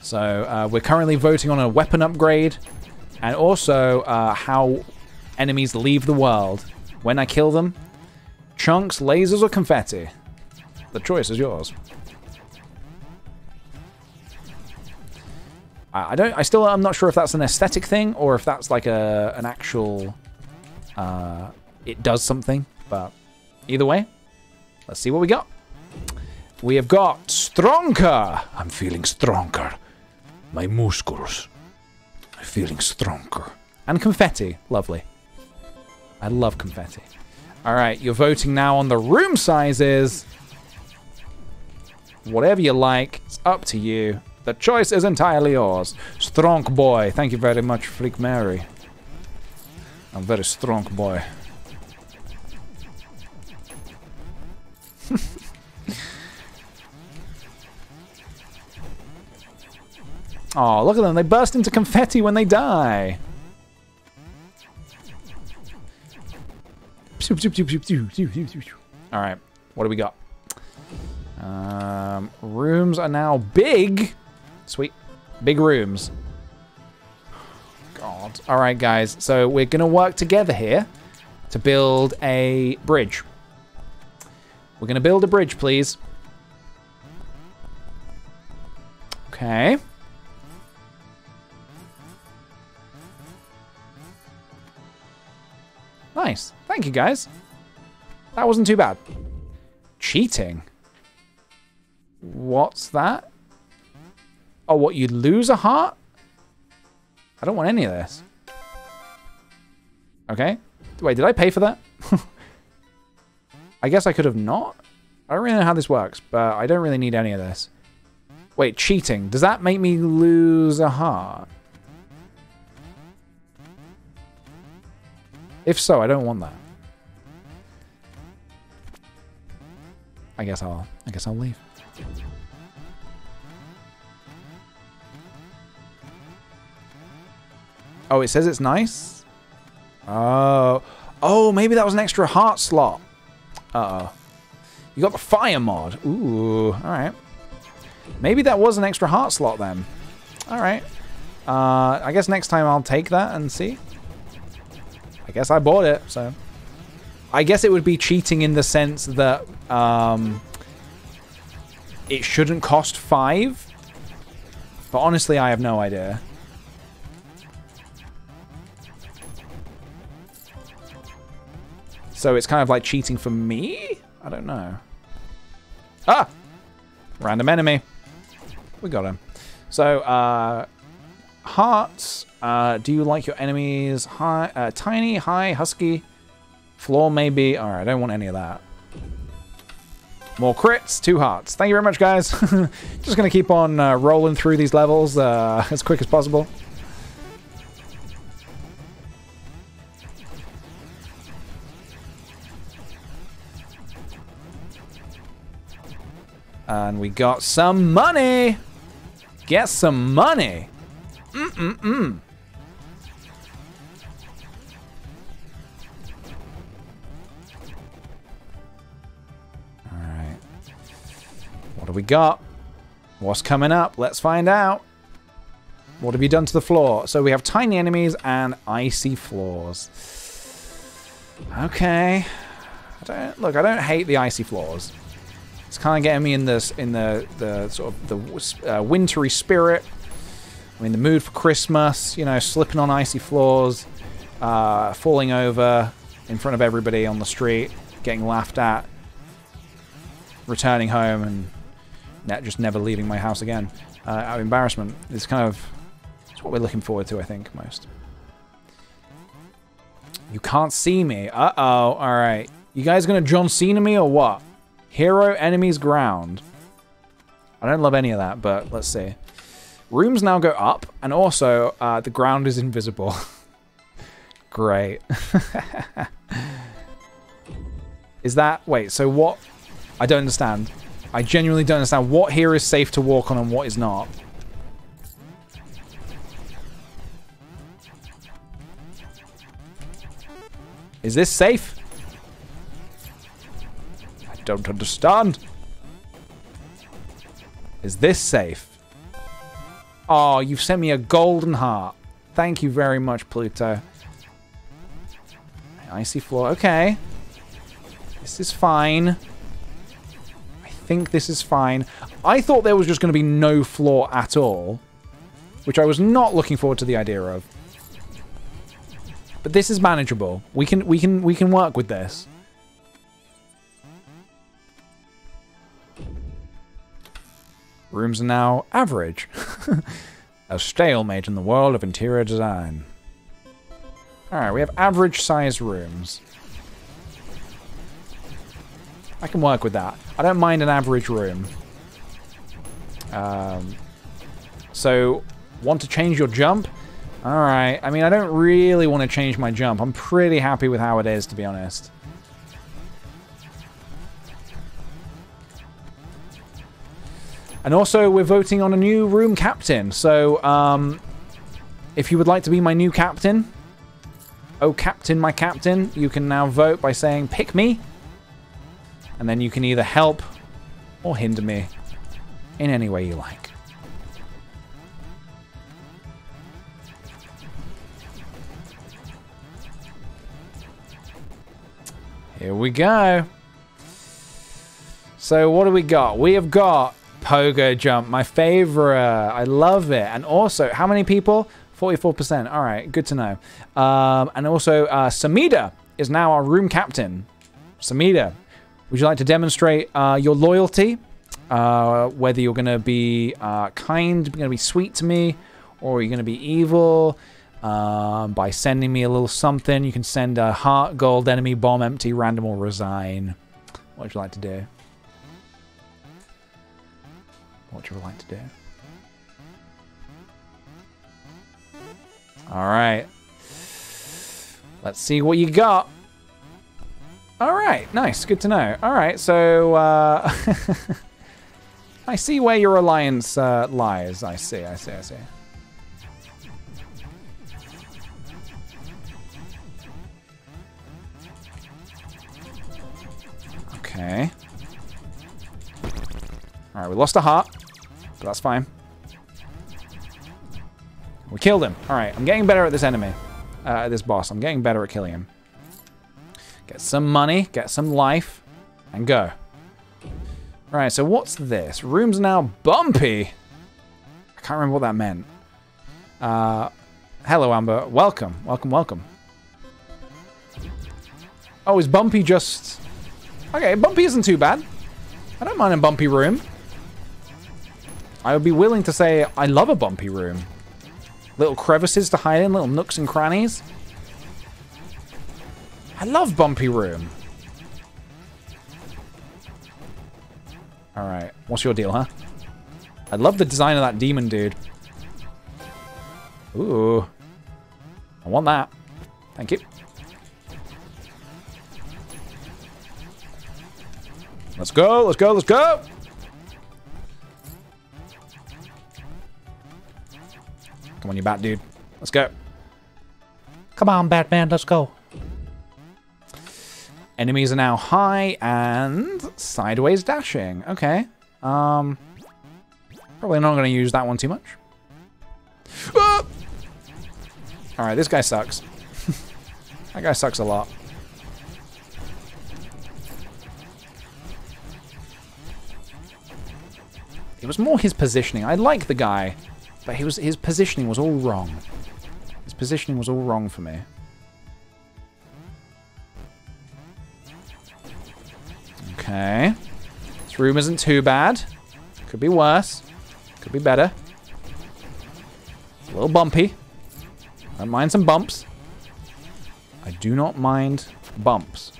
So, uh, we're currently voting on a weapon upgrade and also uh, how enemies leave the world when I kill them. Chunks, lasers, or confetti? The choice is yours. I don't. I still. I'm not sure if that's an aesthetic thing or if that's like a an actual. Uh, it does something, but either way, let's see what we got. We have got stronger. I'm feeling stronger. My muscles I'm feeling stronger. And confetti. Lovely. I love confetti. All right, you're voting now on the room sizes. Whatever you like, it's up to you. The choice is entirely yours. Strong boy. Thank you very much, Freak Mary. I'm very strong boy. Oh, look at them. They burst into confetti when they die. All right. What do we got? Um, rooms are now big. Sweet. Big rooms. God. All right, guys. So we're going to work together here to build a bridge. We're going to build a bridge, please. Okay. Nice. Thank you, guys. That wasn't too bad. Cheating? What's that? Oh, what, you lose a heart? I don't want any of this. Okay. Wait, did I pay for that? I guess I could have not. I don't really know how this works, but I don't really need any of this. Wait, cheating. Does that make me lose a heart? If so, I don't want that. I guess I'll I guess I'll leave. Oh, it says it's nice? Oh. Oh, maybe that was an extra heart slot. Uh-oh. You got the fire mod. Ooh, alright. Maybe that was an extra heart slot then. All right. Uh, I guess next time I'll take that and see. I guess I bought it, so. I guess it would be cheating in the sense that um, it shouldn't cost five. But honestly, I have no idea. So it's kind of like cheating for me? I don't know. Ah! Random enemy. We got him. So, uh, hearts. Uh, do you like your enemies high, uh, tiny, high, husky? Floor maybe. All right, I don't want any of that. More crits, two hearts. Thank you very much, guys. Just going to keep on uh, rolling through these levels uh, as quick as possible. And we got some money. Get some money. Mm-mm-mm. Alright. What do we got? What's coming up? Let's find out. What have you done to the floor? So we have tiny enemies and icy floors. Okay. I don't look, I don't hate the icy floors. It's kind of getting me in this in the the sort of the uh, wintry spirit. I'm in the mood for Christmas. You know, slipping on icy floors, uh, falling over in front of everybody on the street, getting laughed at, returning home, and just never leaving my house again uh, out of embarrassment. It's kind of it's what we're looking forward to, I think, most. You can't see me. Uh oh. All right. You guys gonna John Cena me or what? Hero enemies ground. I don't love any of that, but let's see. Rooms now go up, and also uh, the ground is invisible. Great. is that... Wait, so what... I don't understand. I genuinely don't understand what here is safe to walk on and what is not. Is this safe? Don't understand. Is this safe? Oh, you've sent me a golden heart. Thank you very much, Pluto. Icy floor. Okay. This is fine. I think this is fine. I thought there was just going to be no floor at all. Which I was not looking forward to the idea of. But this is manageable. We can we can we can work with this. Rooms are now average. a stalemate in the world of interior design. Alright, we have average size rooms. I can work with that. I don't mind an average room. Um, so, want to change your jump? Alright, I mean, I don't really want to change my jump. I'm pretty happy with how it is, to be honest. And also, we're voting on a new room captain. So, um, if you would like to be my new captain, oh, captain, my captain, you can now vote by saying, pick me. And then you can either help or hinder me in any way you like. Here we go. So what do we got? We have got Pogo jump, my favorite. I love it. And also, how many people? 44%. All right, good to know. Um, and also, uh, Samida is now our room captain. Samida, would you like to demonstrate uh, your loyalty? Uh, whether you're going to be uh, kind, going to be sweet to me, or you're going to be evil um, by sending me a little something. You can send a heart, gold, enemy, bomb, empty, random, or resign. What would you like to do? What you would like to do? All right. Let's see what you got. All right, nice, good to know. All right, so uh, I see where your alliance uh, lies. I see, I see, I see. Okay. All right, we lost a heart. But that's fine. We killed him. All right, I'm getting better at this enemy, uh, at this boss. I'm getting better at killing him. Get some money, get some life, and go. All right, so what's this? Room's now bumpy. I can't remember what that meant. Uh, hello, Amber. Welcome, welcome, welcome. Oh, is bumpy just... Okay, bumpy isn't too bad. I don't mind a bumpy room. I would be willing to say I love a bumpy room. Little crevices to hide in, little nooks and crannies. I love bumpy room. Alright, what's your deal, huh? I love the design of that demon dude. Ooh. I want that. Thank you. Let's go, let's go, let's go! Come on, you bat dude. Let's go. Come on, Batman, let's go. Enemies are now high and sideways dashing. Okay. Um, probably not going to use that one too much. Ah! All right, this guy sucks. that guy sucks a lot. It was more his positioning. I like the guy, but he was his positioning was all wrong. His positioning was all wrong for me. Okay. This room isn't too bad. Could be worse. Could be better. A little bumpy. I don't mind some bumps. I do not mind bumps.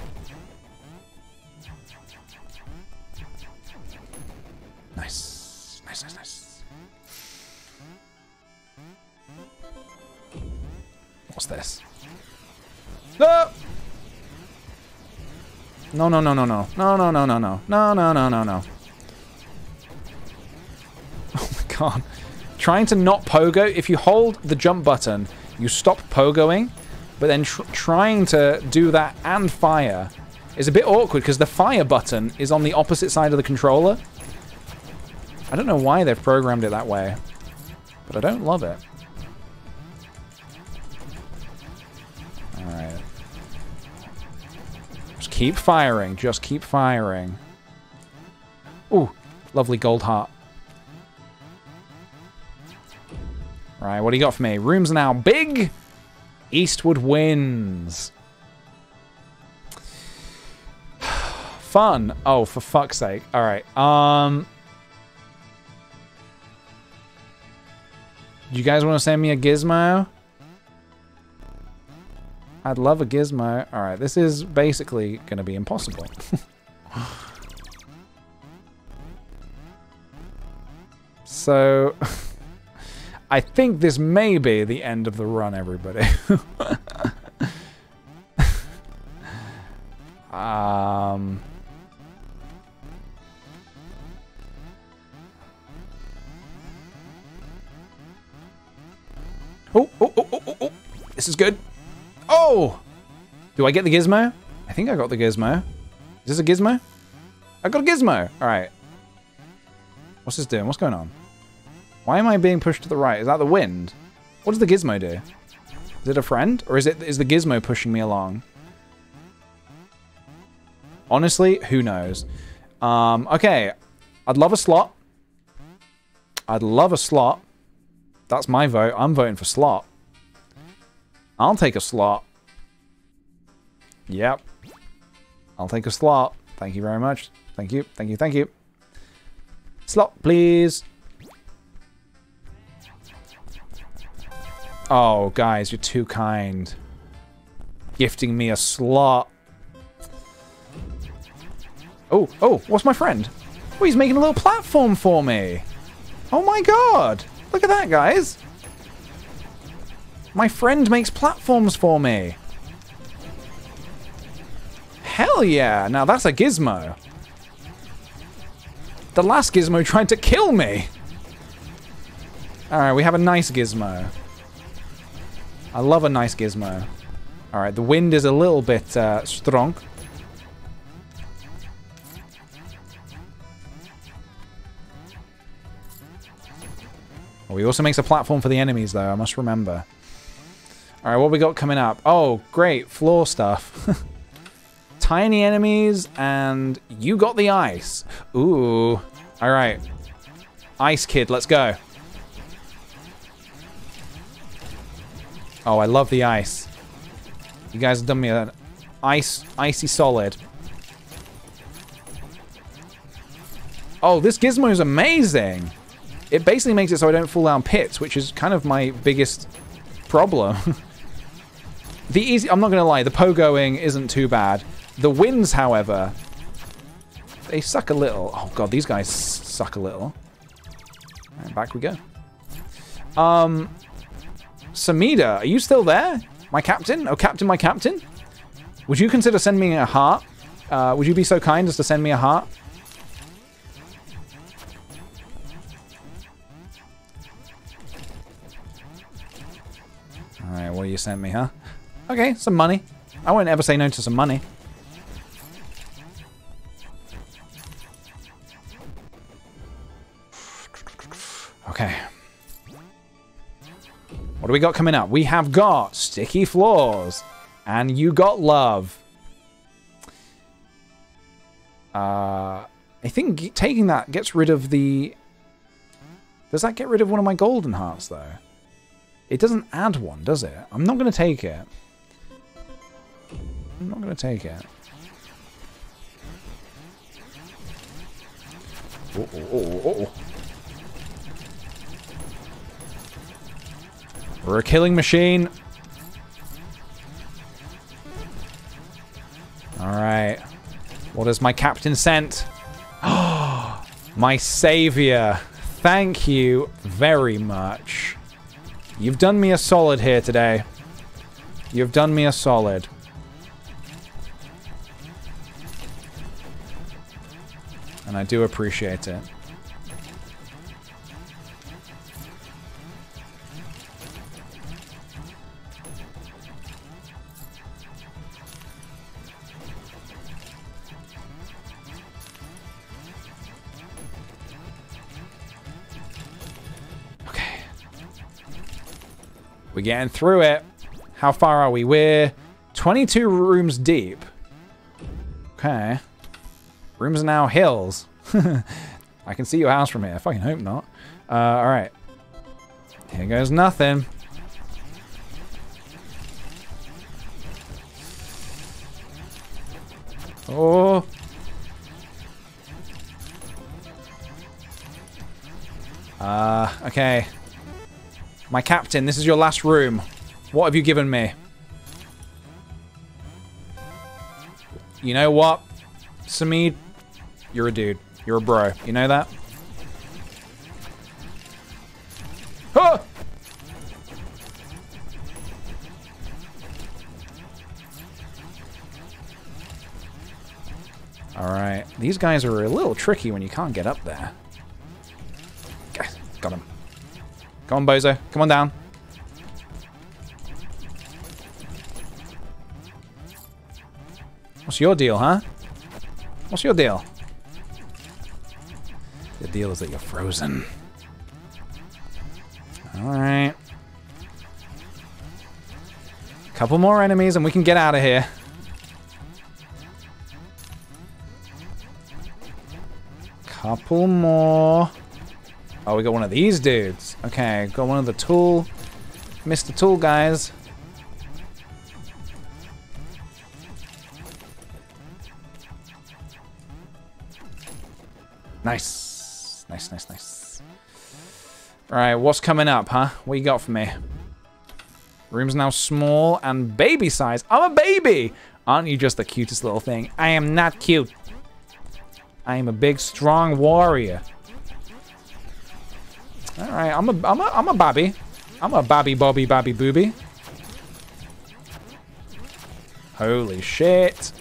This? No! No, no, no, no, no. No, no, no, no, no. No, no, no, no, no. Oh my god. Trying to not pogo, if you hold the jump button, you stop pogoing, but then tr trying to do that and fire is a bit awkward because the fire button is on the opposite side of the controller. I don't know why they've programmed it that way, but I don't love it. Keep firing. Just keep firing. Ooh, lovely gold heart. Right, what do you got for me? Room's now big. Eastwood wins. Fun. Oh, for fuck's sake. All right. Um. Do you guys want to send me a gizmo? I'd love a gizmo. All right, this is basically going to be impossible. so, I think this may be the end of the run, everybody. um... Oh, oh, oh, oh, oh, oh. This is good. Oh! Do I get the gizmo? I think I got the gizmo. Is this a gizmo? I got a gizmo. All right. What's this doing? What's going on? Why am I being pushed to the right? Is that the wind? What does the gizmo do? Is it a friend? Or is it is the gizmo pushing me along? Honestly, who knows? Um, okay. I'd love a slot. I'd love a slot. That's my vote. I'm voting for slot. I'll take a slot. Yep. I'll take a slot. Thank you very much. Thank you. Thank you. Thank you. Slot, please. Oh, guys, you're too kind. Gifting me a slot. Oh, oh, what's my friend? Oh, he's making a little platform for me. Oh my god. Look at that, guys. My friend makes platforms for me. Hell yeah. Now that's a gizmo. The last gizmo tried to kill me. Alright, we have a nice gizmo. I love a nice gizmo. Alright, the wind is a little bit uh, strong. Oh, he also makes a platform for the enemies, though. I must remember. All right, what we got coming up? Oh, great. Floor stuff. Tiny enemies, and you got the ice. Ooh. All right. Ice Kid, let's go. Oh, I love the ice. You guys have done me an ice, icy solid. Oh, this gizmo is amazing. It basically makes it so I don't fall down pits, which is kind of my biggest problem. the easy, I'm not going to lie, the pogoing isn't too bad. The wins, however, they suck a little. Oh god, these guys suck a little. Right, back we go. Um, Samida, are you still there? My captain? Oh, captain, my captain? Would you consider sending me a heart? Uh, would you be so kind as to send me a heart? Alright, what you send me, huh? Okay, some money. I won't ever say no to some money. Okay. What do we got coming up? We have got Sticky Floors. And you got Love. Uh, I think taking that gets rid of the... Does that get rid of one of my golden hearts, though? It doesn't add one, does it? I'm not going to take it. I'm not going to take it. Oh, oh, oh, oh, oh. We're a killing machine. Alright. What has my captain sent? my savior. Thank you very much. You've done me a solid here today. You've done me a solid. And I do appreciate it. Okay. We're getting through it. How far are we? We're 22 rooms deep. Okay. Rooms are now hills. I can see your house from here. I fucking hope not. Uh, alright. Here goes nothing. Oh. Uh, okay. My captain, this is your last room. What have you given me? You know what? Samid, you're a dude. You're a bro. You know that? Ah! Alright. These guys are a little tricky when you can't get up there. Got him. Come on, Bozo. Come on down. What's your deal, huh? What's your deal? The deal is that you're frozen. Alright. Couple more enemies and we can get out of here. Couple more. Oh, we got one of these dudes. Okay, got one of the tool. Mr. Tool guys. Nice. Nice, nice, nice. Alright, what's coming up, huh? What you got for me? Room's now small and baby size. I'm a baby! Aren't you just the cutest little thing? I am not cute. I am a big, strong warrior. All right, I'm a, I'm a, I'm a Bobby. I'm a Bobby, Bobby, Bobby, Booby. Holy shit.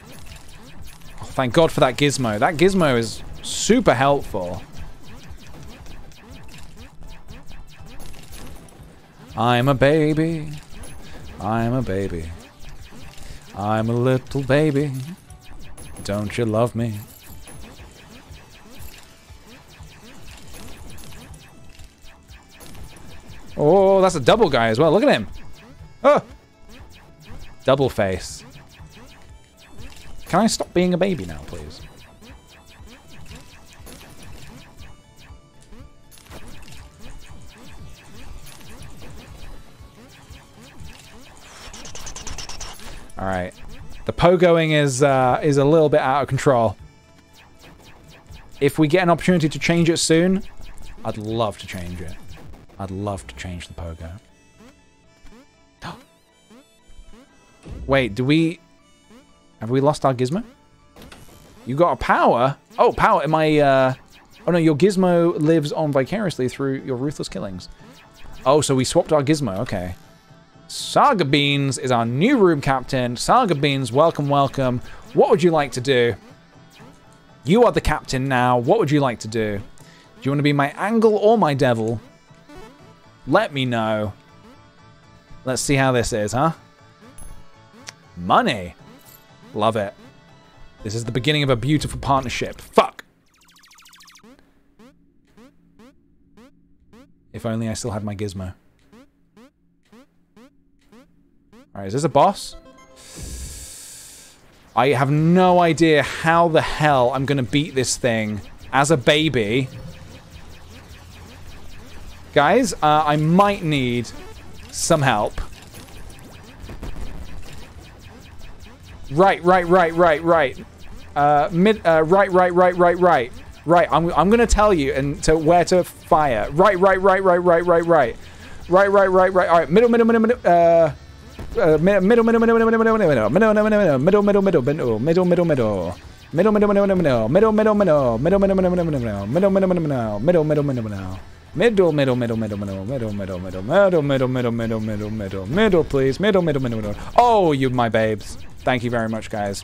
Oh, thank God for that gizmo. That gizmo is super helpful. I'm a baby. I'm a baby. I'm a little baby. Don't you love me? Oh, that's a double guy as well. Look at him. Oh. Double face. Can I stop being a baby now, please? All right. The pogoing is uh, is a little bit out of control. If we get an opportunity to change it soon, I'd love to change it. I'd love to change the pogo. Wait, do we... Have we lost our gizmo? You got a power? Oh, power. Am I... Uh... Oh, no, your gizmo lives on vicariously through your ruthless killings. Oh, so we swapped our gizmo. Okay. Saga Beans is our new room captain. Saga Beans, welcome, welcome. What would you like to do? You are the captain now. What would you like to do? Do you want to be my angle or my devil? Let me know. Let's see how this is, huh? Money. Love it. This is the beginning of a beautiful partnership. Fuck. If only I still had my gizmo. Alright, is this a boss? I have no idea how the hell I'm going to beat this thing as a baby. Guys, uh, I might need some help. Right, right, right, right, right. Uh, mid, uh, right, right, right, right, right. Right, I'm, I'm going to tell you and to where to fire. Right, right, right, right, right, right, right. Right, right, right, right. All right, middle, middle, middle, middle. Uh, middle, middle, middle, middle, middle, middle, middle, middle, middle, middle, middle, middle, middle, middle, middle, middle, middle, middle. Middle, middle, middle, middle, middle, middle, middle, middle, middle, middle, middle, middle, middle, middle, middle, middle, middle, middle, middle, middle. Middle, middle, middle, middle, middle, middle, middle, middle, middle, middle, middle, middle, middle, middle, middle, please. Middle, middle, middle, middle. Oh, you my babes. Thank you very much, guys.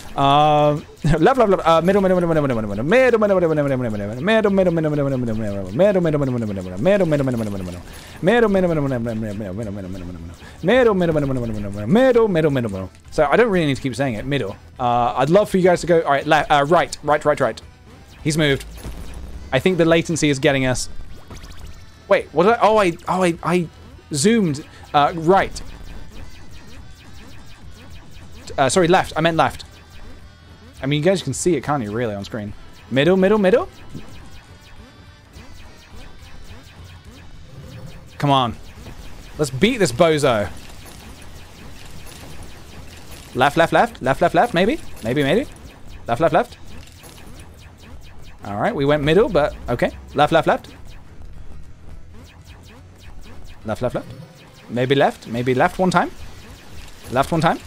So I don't really need to keep saying it. Middle. Uh, I'd love for you guys to go. All right, left, uh, right, right, right, right. He's moved. I think the latency is getting us. Wait, what? Did I, oh, I, oh, I, I zoomed. Uh, right. Uh, sorry, left. I meant left. I mean, you guys can see it, can't you, really, on screen? Middle, middle, middle? Come on. Let's beat this bozo. Left, left, left. Left, left, left, maybe? Maybe, maybe. Left, left, left. All right, we went middle, but okay. Left, left, left. Left, left, left. Maybe left. Maybe left one time. Left one time.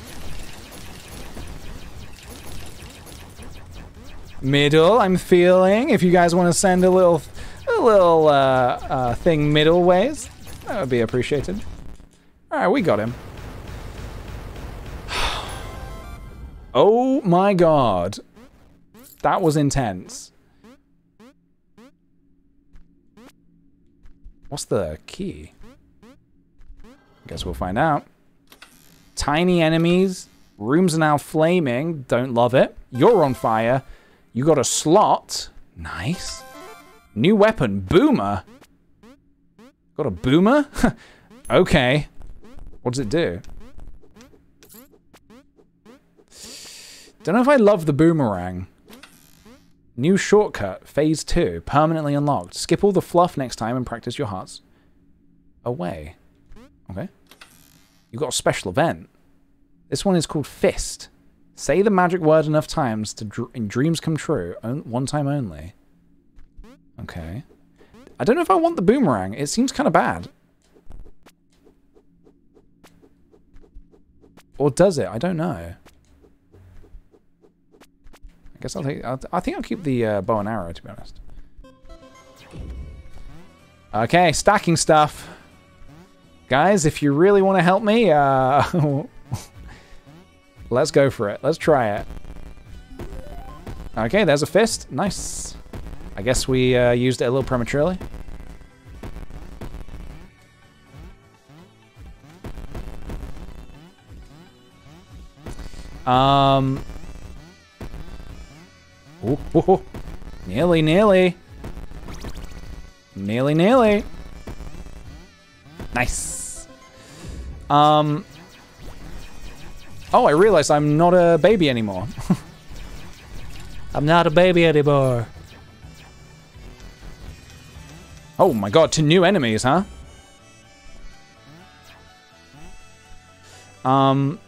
Middle I'm feeling. If you guys want to send a little a little uh, uh, thing middle ways, that would be appreciated. All right, we got him. oh my god. That was intense. What's the key? Guess we'll find out. Tiny enemies. Rooms are now flaming. Don't love it. You're on fire. You got a slot. Nice. New weapon, boomer. Got a boomer? okay. What does it do? Don't know if I love the boomerang. New shortcut, phase two, permanently unlocked. Skip all the fluff next time and practice your hearts away. Okay. You got a special event. This one is called Fist. Say the magic word enough times to dr dreams come true. one time only. Okay. I don't know if I want the boomerang. It seems kind of bad. Or does it? I don't know. I guess I'll take... I'll, I think I'll keep the uh, bow and arrow, to be honest. Okay, stacking stuff. Guys, if you really want to help me, uh, Let's go for it. Let's try it. Okay, there's a fist. Nice. I guess we uh, used it a little prematurely. Um. Ooh, ooh, ooh. Nearly, nearly. Nearly, nearly. Nice. Um. Oh, I realize I'm not a baby anymore. I'm not a baby anymore. oh my god, two new enemies, huh? Um.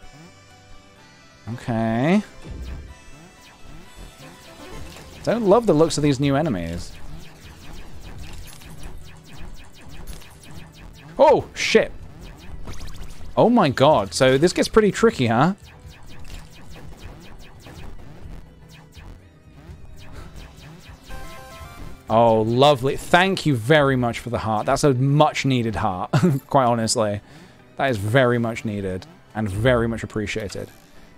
Okay. Don't love the looks of these new enemies. Oh, shit. Oh my god, so this gets pretty tricky, huh? Oh, lovely. Thank you very much for the heart. That's a much needed heart, quite honestly. That is very much needed and very much appreciated.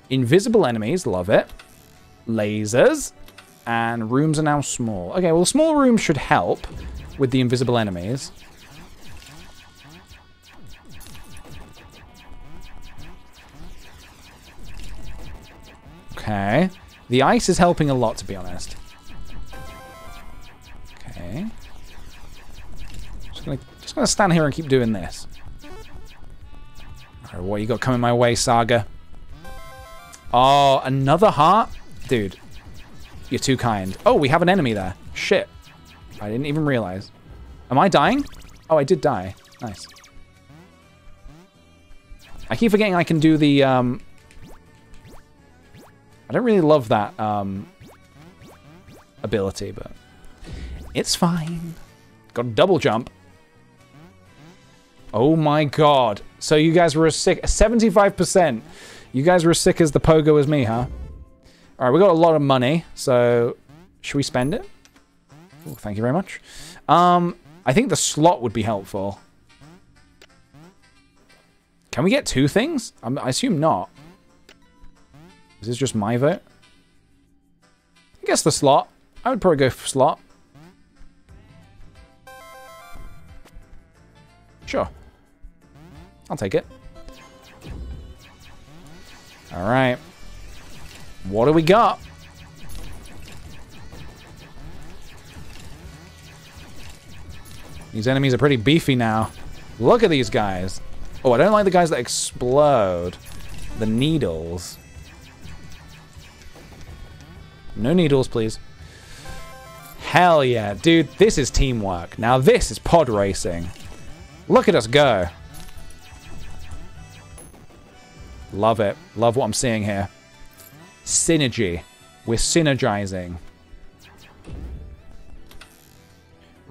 Invisible enemies, love it. Lasers. And rooms are now small. Okay, well, small rooms should help with the invisible enemies. Okay. The ice is helping a lot, to be honest. Okay. Just gonna, just gonna stand here and keep doing this. Alright, what you got coming my way, Saga? Oh, another heart? Dude, you're too kind. Oh, we have an enemy there. Shit. I didn't even realize. Am I dying? Oh, I did die. Nice. I keep forgetting I can do the, um... I don't really love that, um... Ability, but... It's fine. Got a double jump. Oh my god. So you guys were as sick... 75%. You guys were as sick as the pogo as me, huh? Alright, we got a lot of money, so... Should we spend it? Ooh, thank you very much. Um, I think the slot would be helpful. Can we get two things? I'm, I assume not. Is this just my vote? I guess the slot. I would probably go for slot. Sure. I'll take it. All right. What do we got? These enemies are pretty beefy now. Look at these guys. Oh, I don't like the guys that explode. The needles. No needles, please. Hell yeah. Dude, this is teamwork. Now this is pod racing. Look at us go. Love it. Love what I'm seeing here. Synergy. We're synergizing.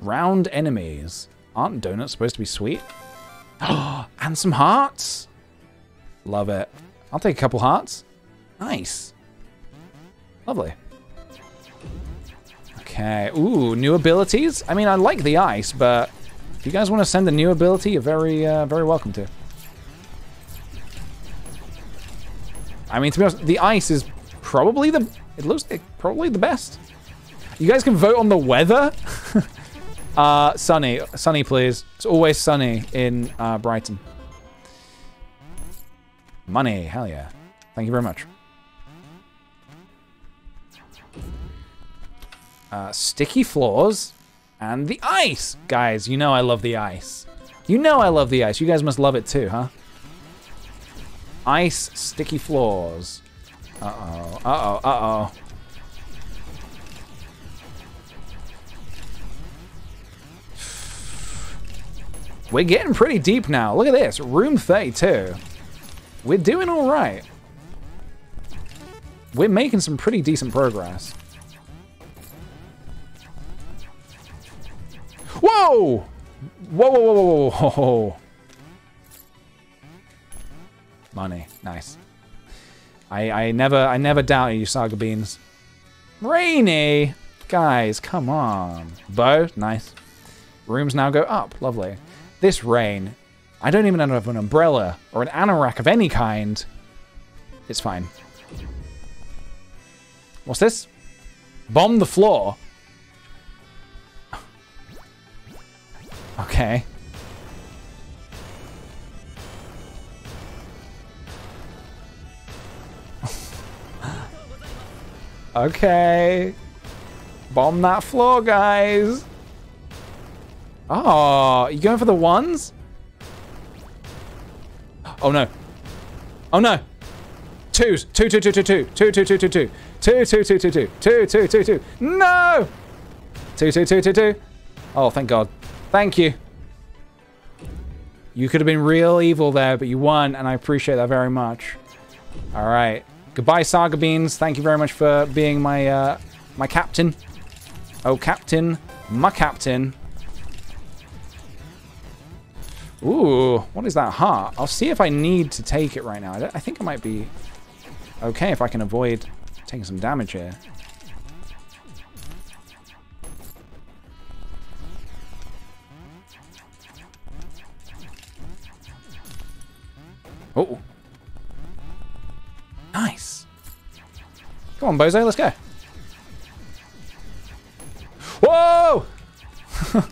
Round enemies. Aren't donuts supposed to be sweet? and some hearts. Love it. I'll take a couple hearts. Nice. Lovely. Okay. Ooh, new abilities? I mean, I like the ice, but if you guys want to send a new ability, you're very, uh, very welcome to. I mean, to be honest, the ice is probably the, it looks like probably the best. You guys can vote on the weather. uh, sunny, sunny, please. It's always sunny in uh, Brighton. Money, hell yeah. Thank you very much. Uh, sticky floors and the ice. Guys, you know I love the ice. You know I love the ice. You guys must love it too, huh? Ice sticky floors. Uh-oh, uh-oh, uh-oh. We're getting pretty deep now. Look at this, room 32. We're doing all right. We're making some pretty decent progress. Whoa! Whoa, whoa, whoa, whoa, whoa. Money, nice. I, I never, I never doubt you, Saga Beans. Rainy! Guys, come on. Bow, nice. Rooms now go up, lovely. This rain, I don't even have an umbrella or an anorak of any kind. It's fine. What's this? Bomb the floor. Okay. okay. Bomb that floor, guys. Oh, you going for the ones? Oh no. Oh no. Twos. Two, two, two, two, two. Two, two, two, two, two. Two, two, two, two, two. Two, two, two, two. No! Two, two, two, two, two. Oh, thank God. Thank you. You could have been real evil there, but you won, and I appreciate that very much. All right. Goodbye, Saga Beans. Thank you very much for being my uh, my captain. Oh, captain. My captain. Ooh, what is that heart? I'll see if I need to take it right now. I, I think it might be okay if I can avoid taking some damage here. Oh. Nice. Come on, Bozo, let's go. Whoa!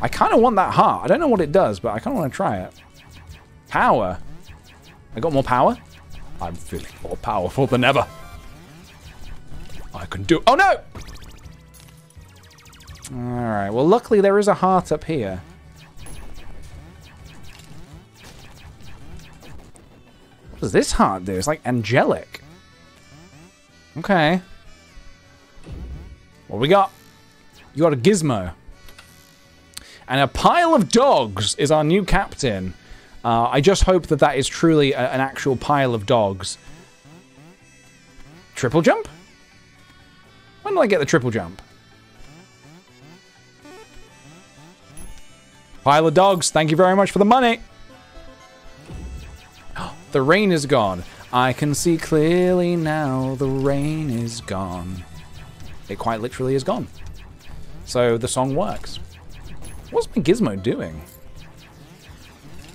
I kind of want that heart. I don't know what it does, but I kind of want to try it. Power. I got more power? I'm feeling more powerful than ever. I can do... Oh, no! Alright, well, luckily there is a heart up here. What does this heart do? It's like angelic. Okay. What we got? You got a gizmo. And a pile of dogs is our new captain. Uh, I just hope that that is truly a, an actual pile of dogs. Triple jump? When do I get the triple jump? Pile of dogs, thank you very much for the money. The rain is gone. I can see clearly now the rain is gone. It quite literally is gone. So the song works. What's my gizmo doing?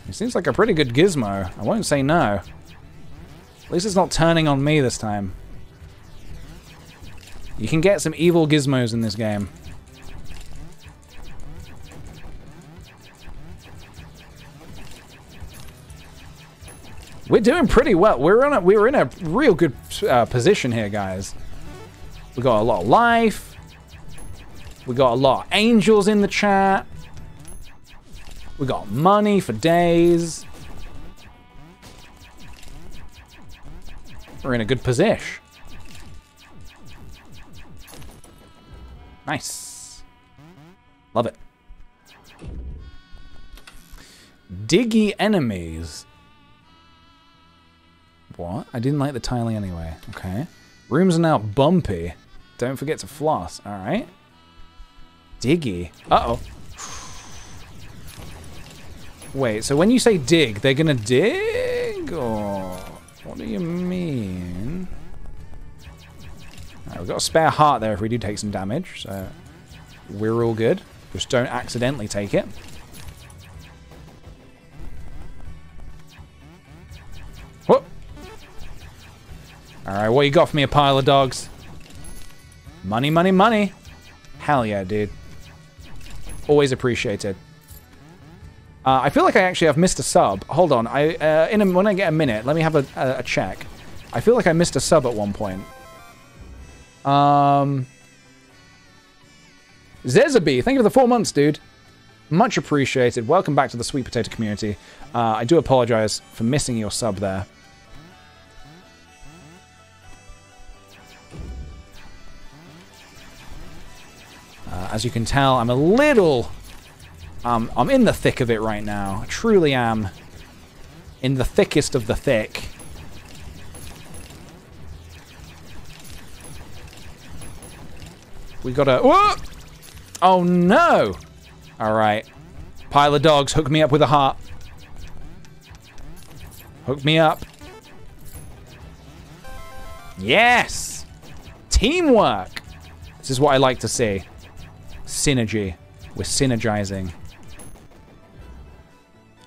It seems like a pretty good gizmo. I won't say no. At least it's not turning on me this time. You can get some evil gizmos in this game. We're doing pretty well. We're in a we're in a real good uh, position here, guys. We got a lot of life. We got a lot of angels in the chat. We got money for days. We're in a good position. Nice. Love it. Diggy enemies. What? I didn't like the tiling anyway. Okay. Rooms are now bumpy. Don't forget to floss. All right. Diggy. Uh-oh. Wait, so when you say dig, they're gonna dig? Or what do you mean? We've got a spare heart there if we do take some damage, so we're all good. Just don't accidentally take it. Alright, what you got for me, a pile of dogs? Money, money, money. Hell yeah, dude. Always appreciated. Uh, I feel like I actually have missed a sub. Hold on, I uh, in a, when I get a minute, let me have a, a, a, check. I feel like I missed a sub at one point. Um, Zezabi, thank you for the four months, dude. Much appreciated. Welcome back to the Sweet Potato community. Uh, I do apologize for missing your sub there. As you can tell, I'm a little um, I'm in the thick of it right now. I truly am in the thickest of the thick. We gotta... Whoa! Oh, no! Alright. Pile of dogs, hook me up with a heart. Hook me up. Yes! Teamwork! This is what I like to see. Synergy. We're synergizing.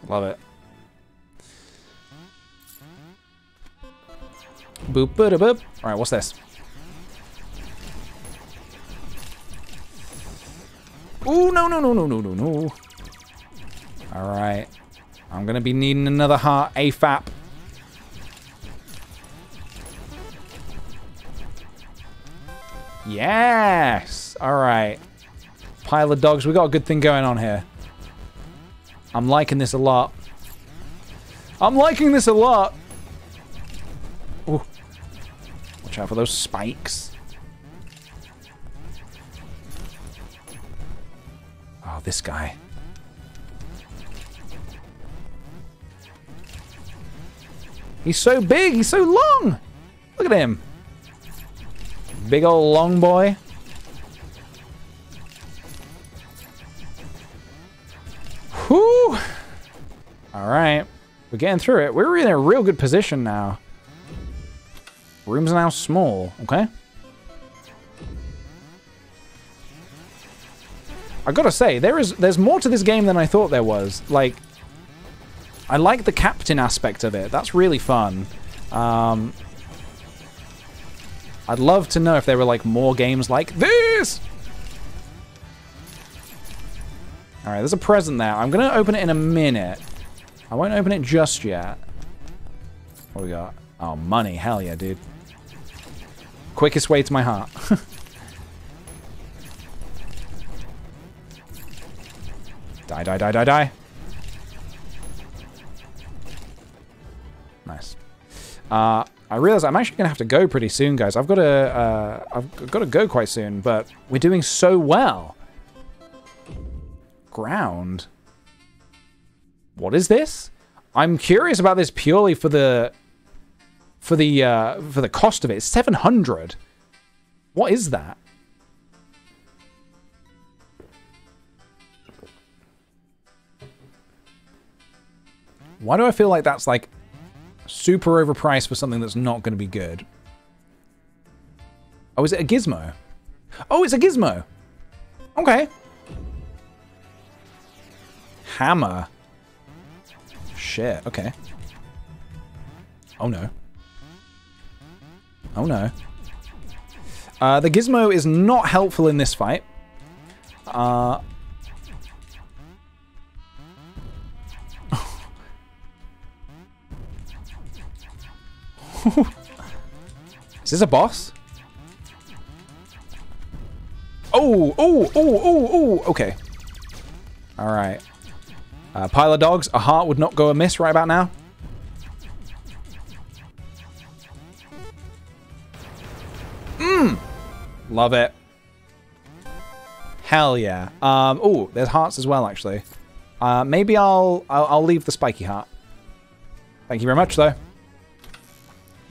Love it. Boop, boop, boop. Alright, what's this? Ooh, no, no, no, no, no, no, no. Alright. I'm going to be needing another heart AFAP. Yes! Alright. Pile of dogs. We got a good thing going on here. I'm liking this a lot. I'm liking this a lot. Ooh. Watch out for those spikes. Oh, this guy. He's so big. He's so long. Look at him. Big old long boy. Whew. All right. We're getting through it. We're in a real good position now. Room's are now small, okay? I gotta say, there is there's more to this game than I thought there was. Like, I like the captain aspect of it. That's really fun. Um, I'd love to know if there were like more games like this. All right, there's a present there. I'm gonna open it in a minute. I won't open it just yet. What we got? Oh, money. Hell yeah, dude. Quickest way to my heart. die, die, die, die, die. Nice. Uh, I realize I'm actually gonna have to go pretty soon, guys. I've got to, uh, I've got to go quite soon, but we're doing so well. Ground. What is this? I'm curious about this purely for the, for the, uh, for the cost of it. It's 700. What is that? Why do I feel like that's like super overpriced for something that's not going to be good? Oh, is it a gizmo? Oh, it's a gizmo. Okay. Hammer. Shit, okay. Oh no. Oh no. Uh, the gizmo is not helpful in this fight. Uh, Is this a boss? Oh, oh, oh, oh, oh, okay. All right. Uh, pile of dogs, a heart would not go amiss right about now. Mmm. Love it. Hell yeah. Um, oh, there's hearts as well, actually. Uh, maybe I'll, I'll I'll leave the spiky heart. Thank you very much, though.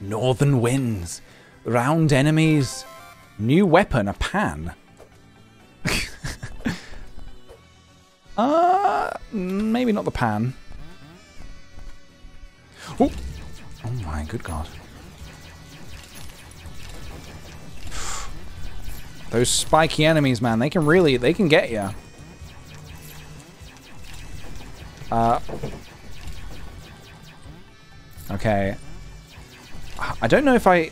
Northern winds. Round enemies. New weapon, a pan. Uh, maybe not the pan. Oh, oh my good god. Those spiky enemies, man, they can really, they can get you. Uh, okay. I don't know if I...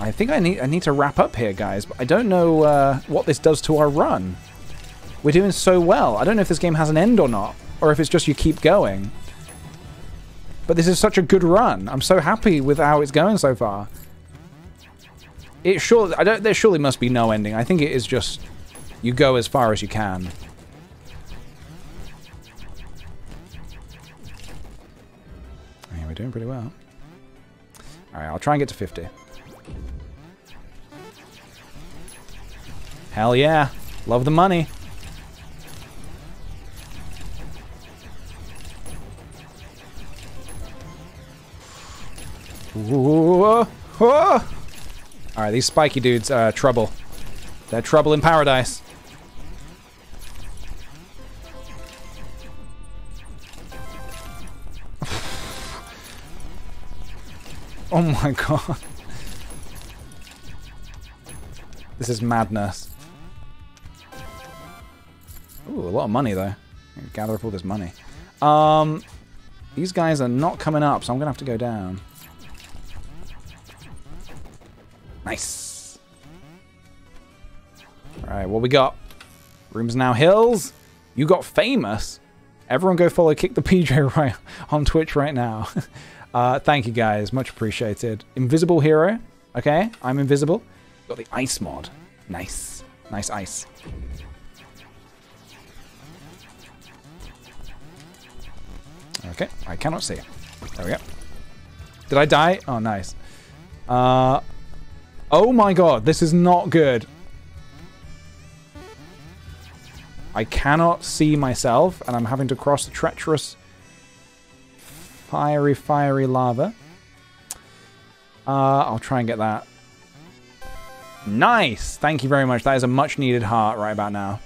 I think I need I need to wrap up here, guys. But I don't know uh, what this does to our run. We're doing so well. I don't know if this game has an end or not. Or if it's just you keep going. But this is such a good run. I'm so happy with how it's going so far. It sure I don't there surely must be no ending. I think it is just you go as far as you can. Yeah, we're doing pretty well. Alright, I'll try and get to 50. Hell yeah. Love the money. Alright, these spiky dudes are trouble. They're trouble in paradise. Oh my god. This is madness. Ooh, a lot of money though. Gather up all this money. Um, these guys are not coming up, so I'm gonna have to go down. Nice. All right, what we got? Rooms now hills. You got famous. Everyone go follow Kick the PJ right on Twitch right now. uh, thank you guys. Much appreciated. Invisible hero. Okay, I'm invisible. Got the ice mod. Nice. Nice ice. Okay, I cannot see. There we go. Did I die? Oh, nice. Uh, oh my god, this is not good. I cannot see myself, and I'm having to cross the treacherous, fiery, fiery lava. Uh, I'll try and get that. Nice! Thank you very much. That is a much needed heart right about now.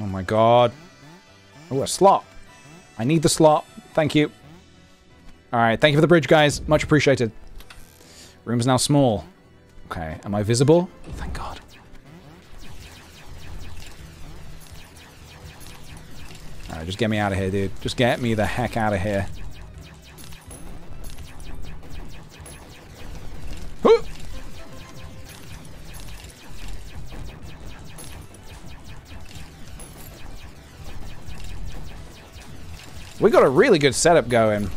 Oh my god. Oh, a slot. I need the slot. Thank you. Alright, thank you for the bridge, guys. Much appreciated. Room's now small. Okay, am I visible? Thank god. Alright, just get me out of here, dude. Just get me the heck out of here. We got a really good setup going.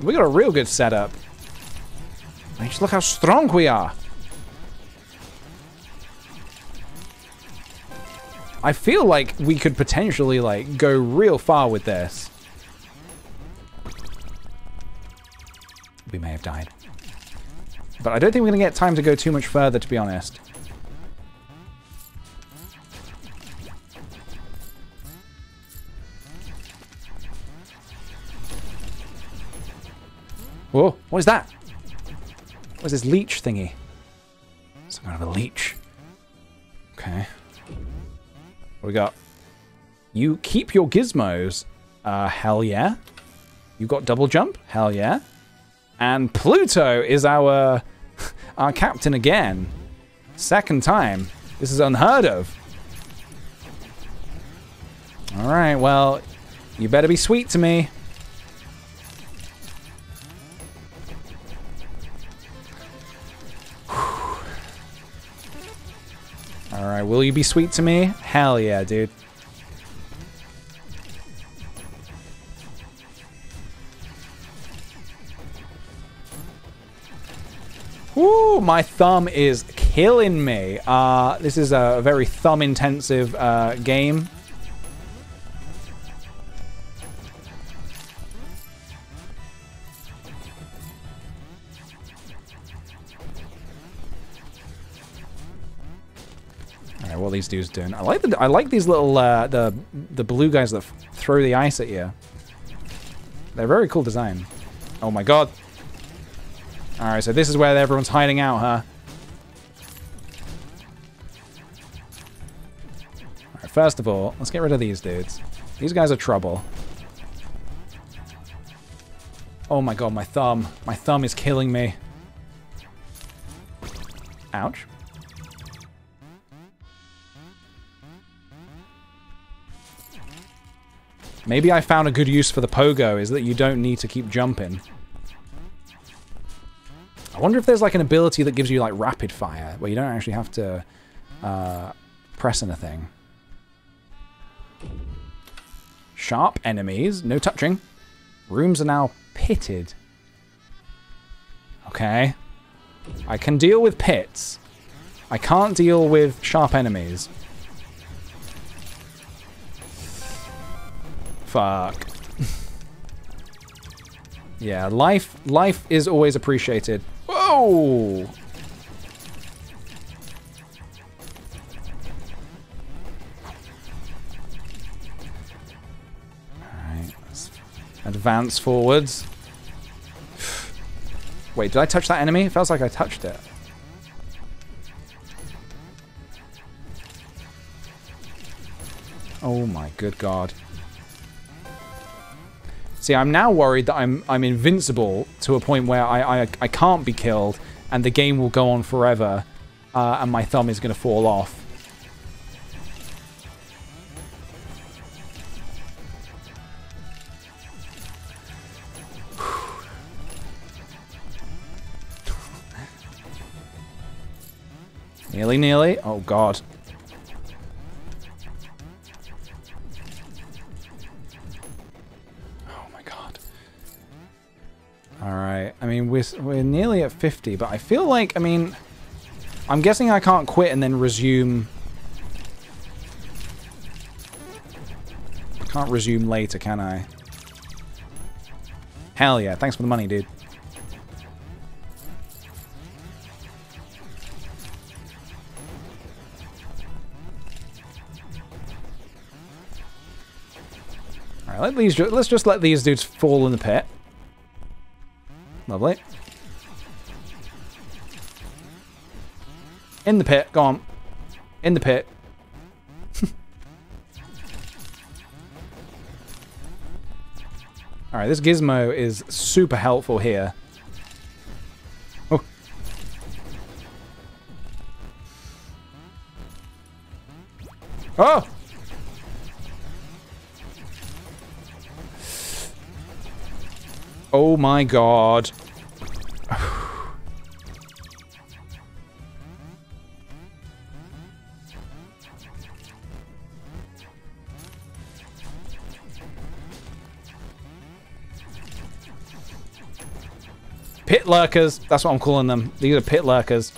We got a real good setup. Just look how strong we are. I feel like we could potentially like go real far with this. We may have died. But I don't think we're going to get time to go too much further, to be honest. Whoa, what is that? What is this leech thingy? Some kind of a leech. Okay. What we got? You keep your gizmos. Uh, hell yeah. You got double jump? Hell yeah. And Pluto is our our captain again. Second time. This is unheard of. Alright, well, you better be sweet to me. Alright, will you be sweet to me? Hell yeah, dude. Woo, my thumb is killing me. Uh, this is a very thumb-intensive uh, game. What these dudes doing? I like the I like these little uh, the the blue guys that throw the ice at you. They're very cool design. Oh my god. Alright, so this is where everyone's hiding out, huh? Alright, first of all, let's get rid of these dudes. These guys are trouble. Oh my god, my thumb. My thumb is killing me. Ouch. Maybe I found a good use for the pogo, is that you don't need to keep jumping. I wonder if there's like an ability that gives you like rapid fire, where you don't actually have to uh, press anything. Sharp enemies, no touching. Rooms are now pitted. Okay. I can deal with pits. I can't deal with sharp enemies. Fuck. yeah, life life is always appreciated. Whoa! Alright, advance forwards. Wait, did I touch that enemy? It feels like I touched it. Oh my good god. See, I'm now worried that I'm I'm invincible to a point where I I, I can't be killed, and the game will go on forever, uh, and my thumb is going to fall off. Nearly, nearly. Oh, God. All right. I mean, we're, we're nearly at 50, but I feel like, I mean, I'm guessing I can't quit and then resume. I Can't resume later, can I? Hell yeah. Thanks for the money, dude. Alright, let these let's just let these dudes fall in the pit. Lovely. In the pit, go on. In the pit. Alright, this gizmo is super helpful here. Oh. Oh! Oh my god. Pit lurkers. That's what I'm calling them. These are pit lurkers.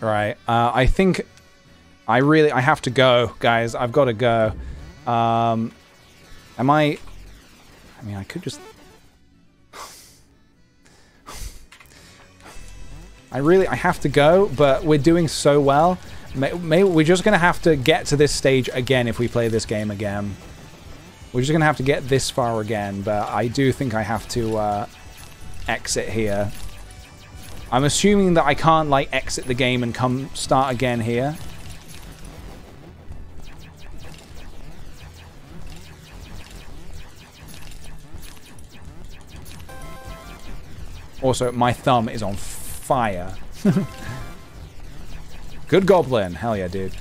Right. Uh, I think I really I have to go, guys. I've got to go. Um, am I? I mean, I could just. I really I have to go, but we're doing so well. Maybe we're just gonna have to get to this stage again if we play this game again. We're just gonna have to get this far again, but I do think I have to. Uh, exit here. I'm assuming that I can't, like, exit the game and come start again here. Also, my thumb is on fire. Good goblin. Hell yeah, dude.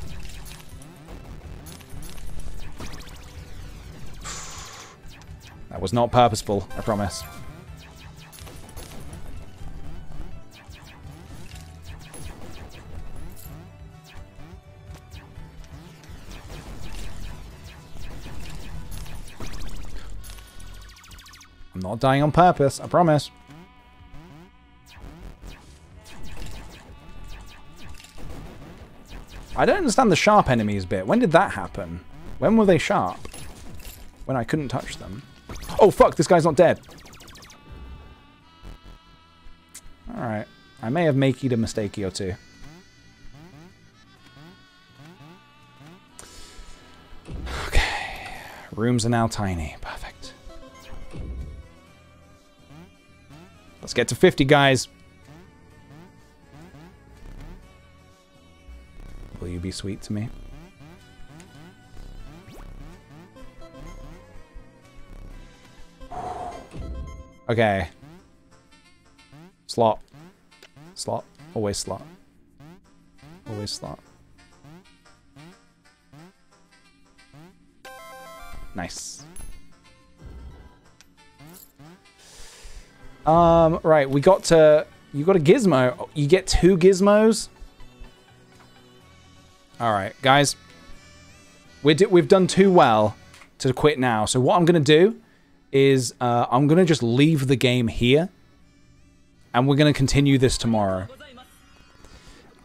That was not purposeful, I promise. I'm not dying on purpose, I promise. I don't understand the sharp enemies bit. When did that happen? When were they sharp? When I couldn't touch them. Oh, fuck, this guy's not dead. Alright. I may have made a mistake or two. Okay. Rooms are now tiny. Perfect. Let's get to 50, guys. Will you be sweet to me? Okay. Slot. Slot. Always slot. Always slot. Nice. Um, right, we got to... You got a gizmo. You get two gizmos? Alright, guys. we we've done too well to quit now. So what I'm going to do is uh, I'm going to just leave the game here. And we're going to continue this tomorrow.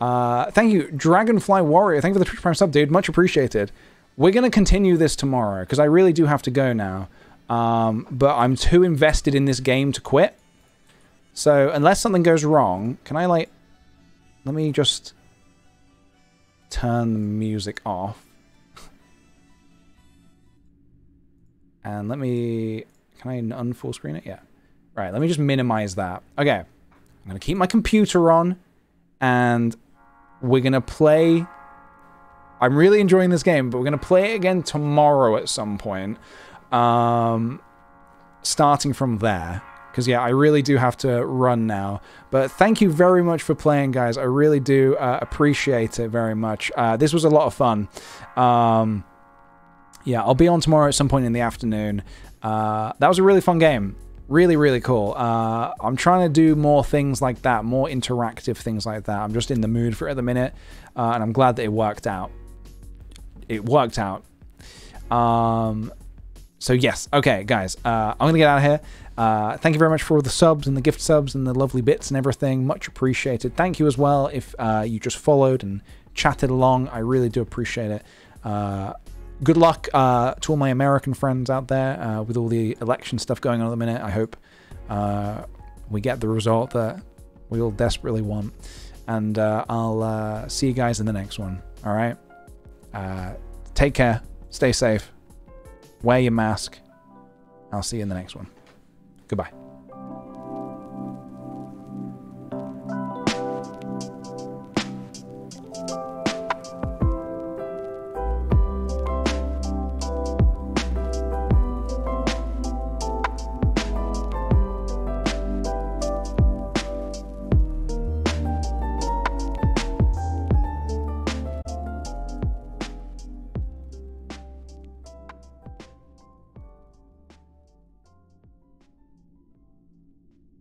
Uh, thank you, Dragonfly Warrior. Thank you for the Twitch Prime sub, dude. Much appreciated. We're going to continue this tomorrow, because I really do have to go now. Um, but I'm too invested in this game to quit. So, unless something goes wrong, can I, like... Let me just turn the music off. and let me... Can I unfull screen it? Yeah. Right, let me just minimize that. Okay. I'm going to keep my computer on. And we're going to play... I'm really enjoying this game, but we're going to play it again tomorrow at some point. Um, starting from there. Because, yeah, I really do have to run now. But thank you very much for playing, guys. I really do uh, appreciate it very much. Uh, this was a lot of fun. Um, yeah, I'll be on tomorrow at some point in the afternoon. Uh, that was a really fun game. Really, really cool. Uh, I'm trying to do more things like that, more interactive things like that. I'm just in the mood for it at the minute, uh, and I'm glad that it worked out. It worked out. Um, so yes, okay, guys, uh, I'm gonna get out of here. Uh, thank you very much for all the subs and the gift subs and the lovely bits and everything. Much appreciated. Thank you as well if uh, you just followed and chatted along. I really do appreciate it. Uh, good luck uh, to all my American friends out there uh, with all the election stuff going on at the minute. I hope uh, we get the result that we all desperately want. And I'll see you guys in the next one. All right. Take care. Stay safe. Wear your mask. I'll see you in the next one. Goodbye.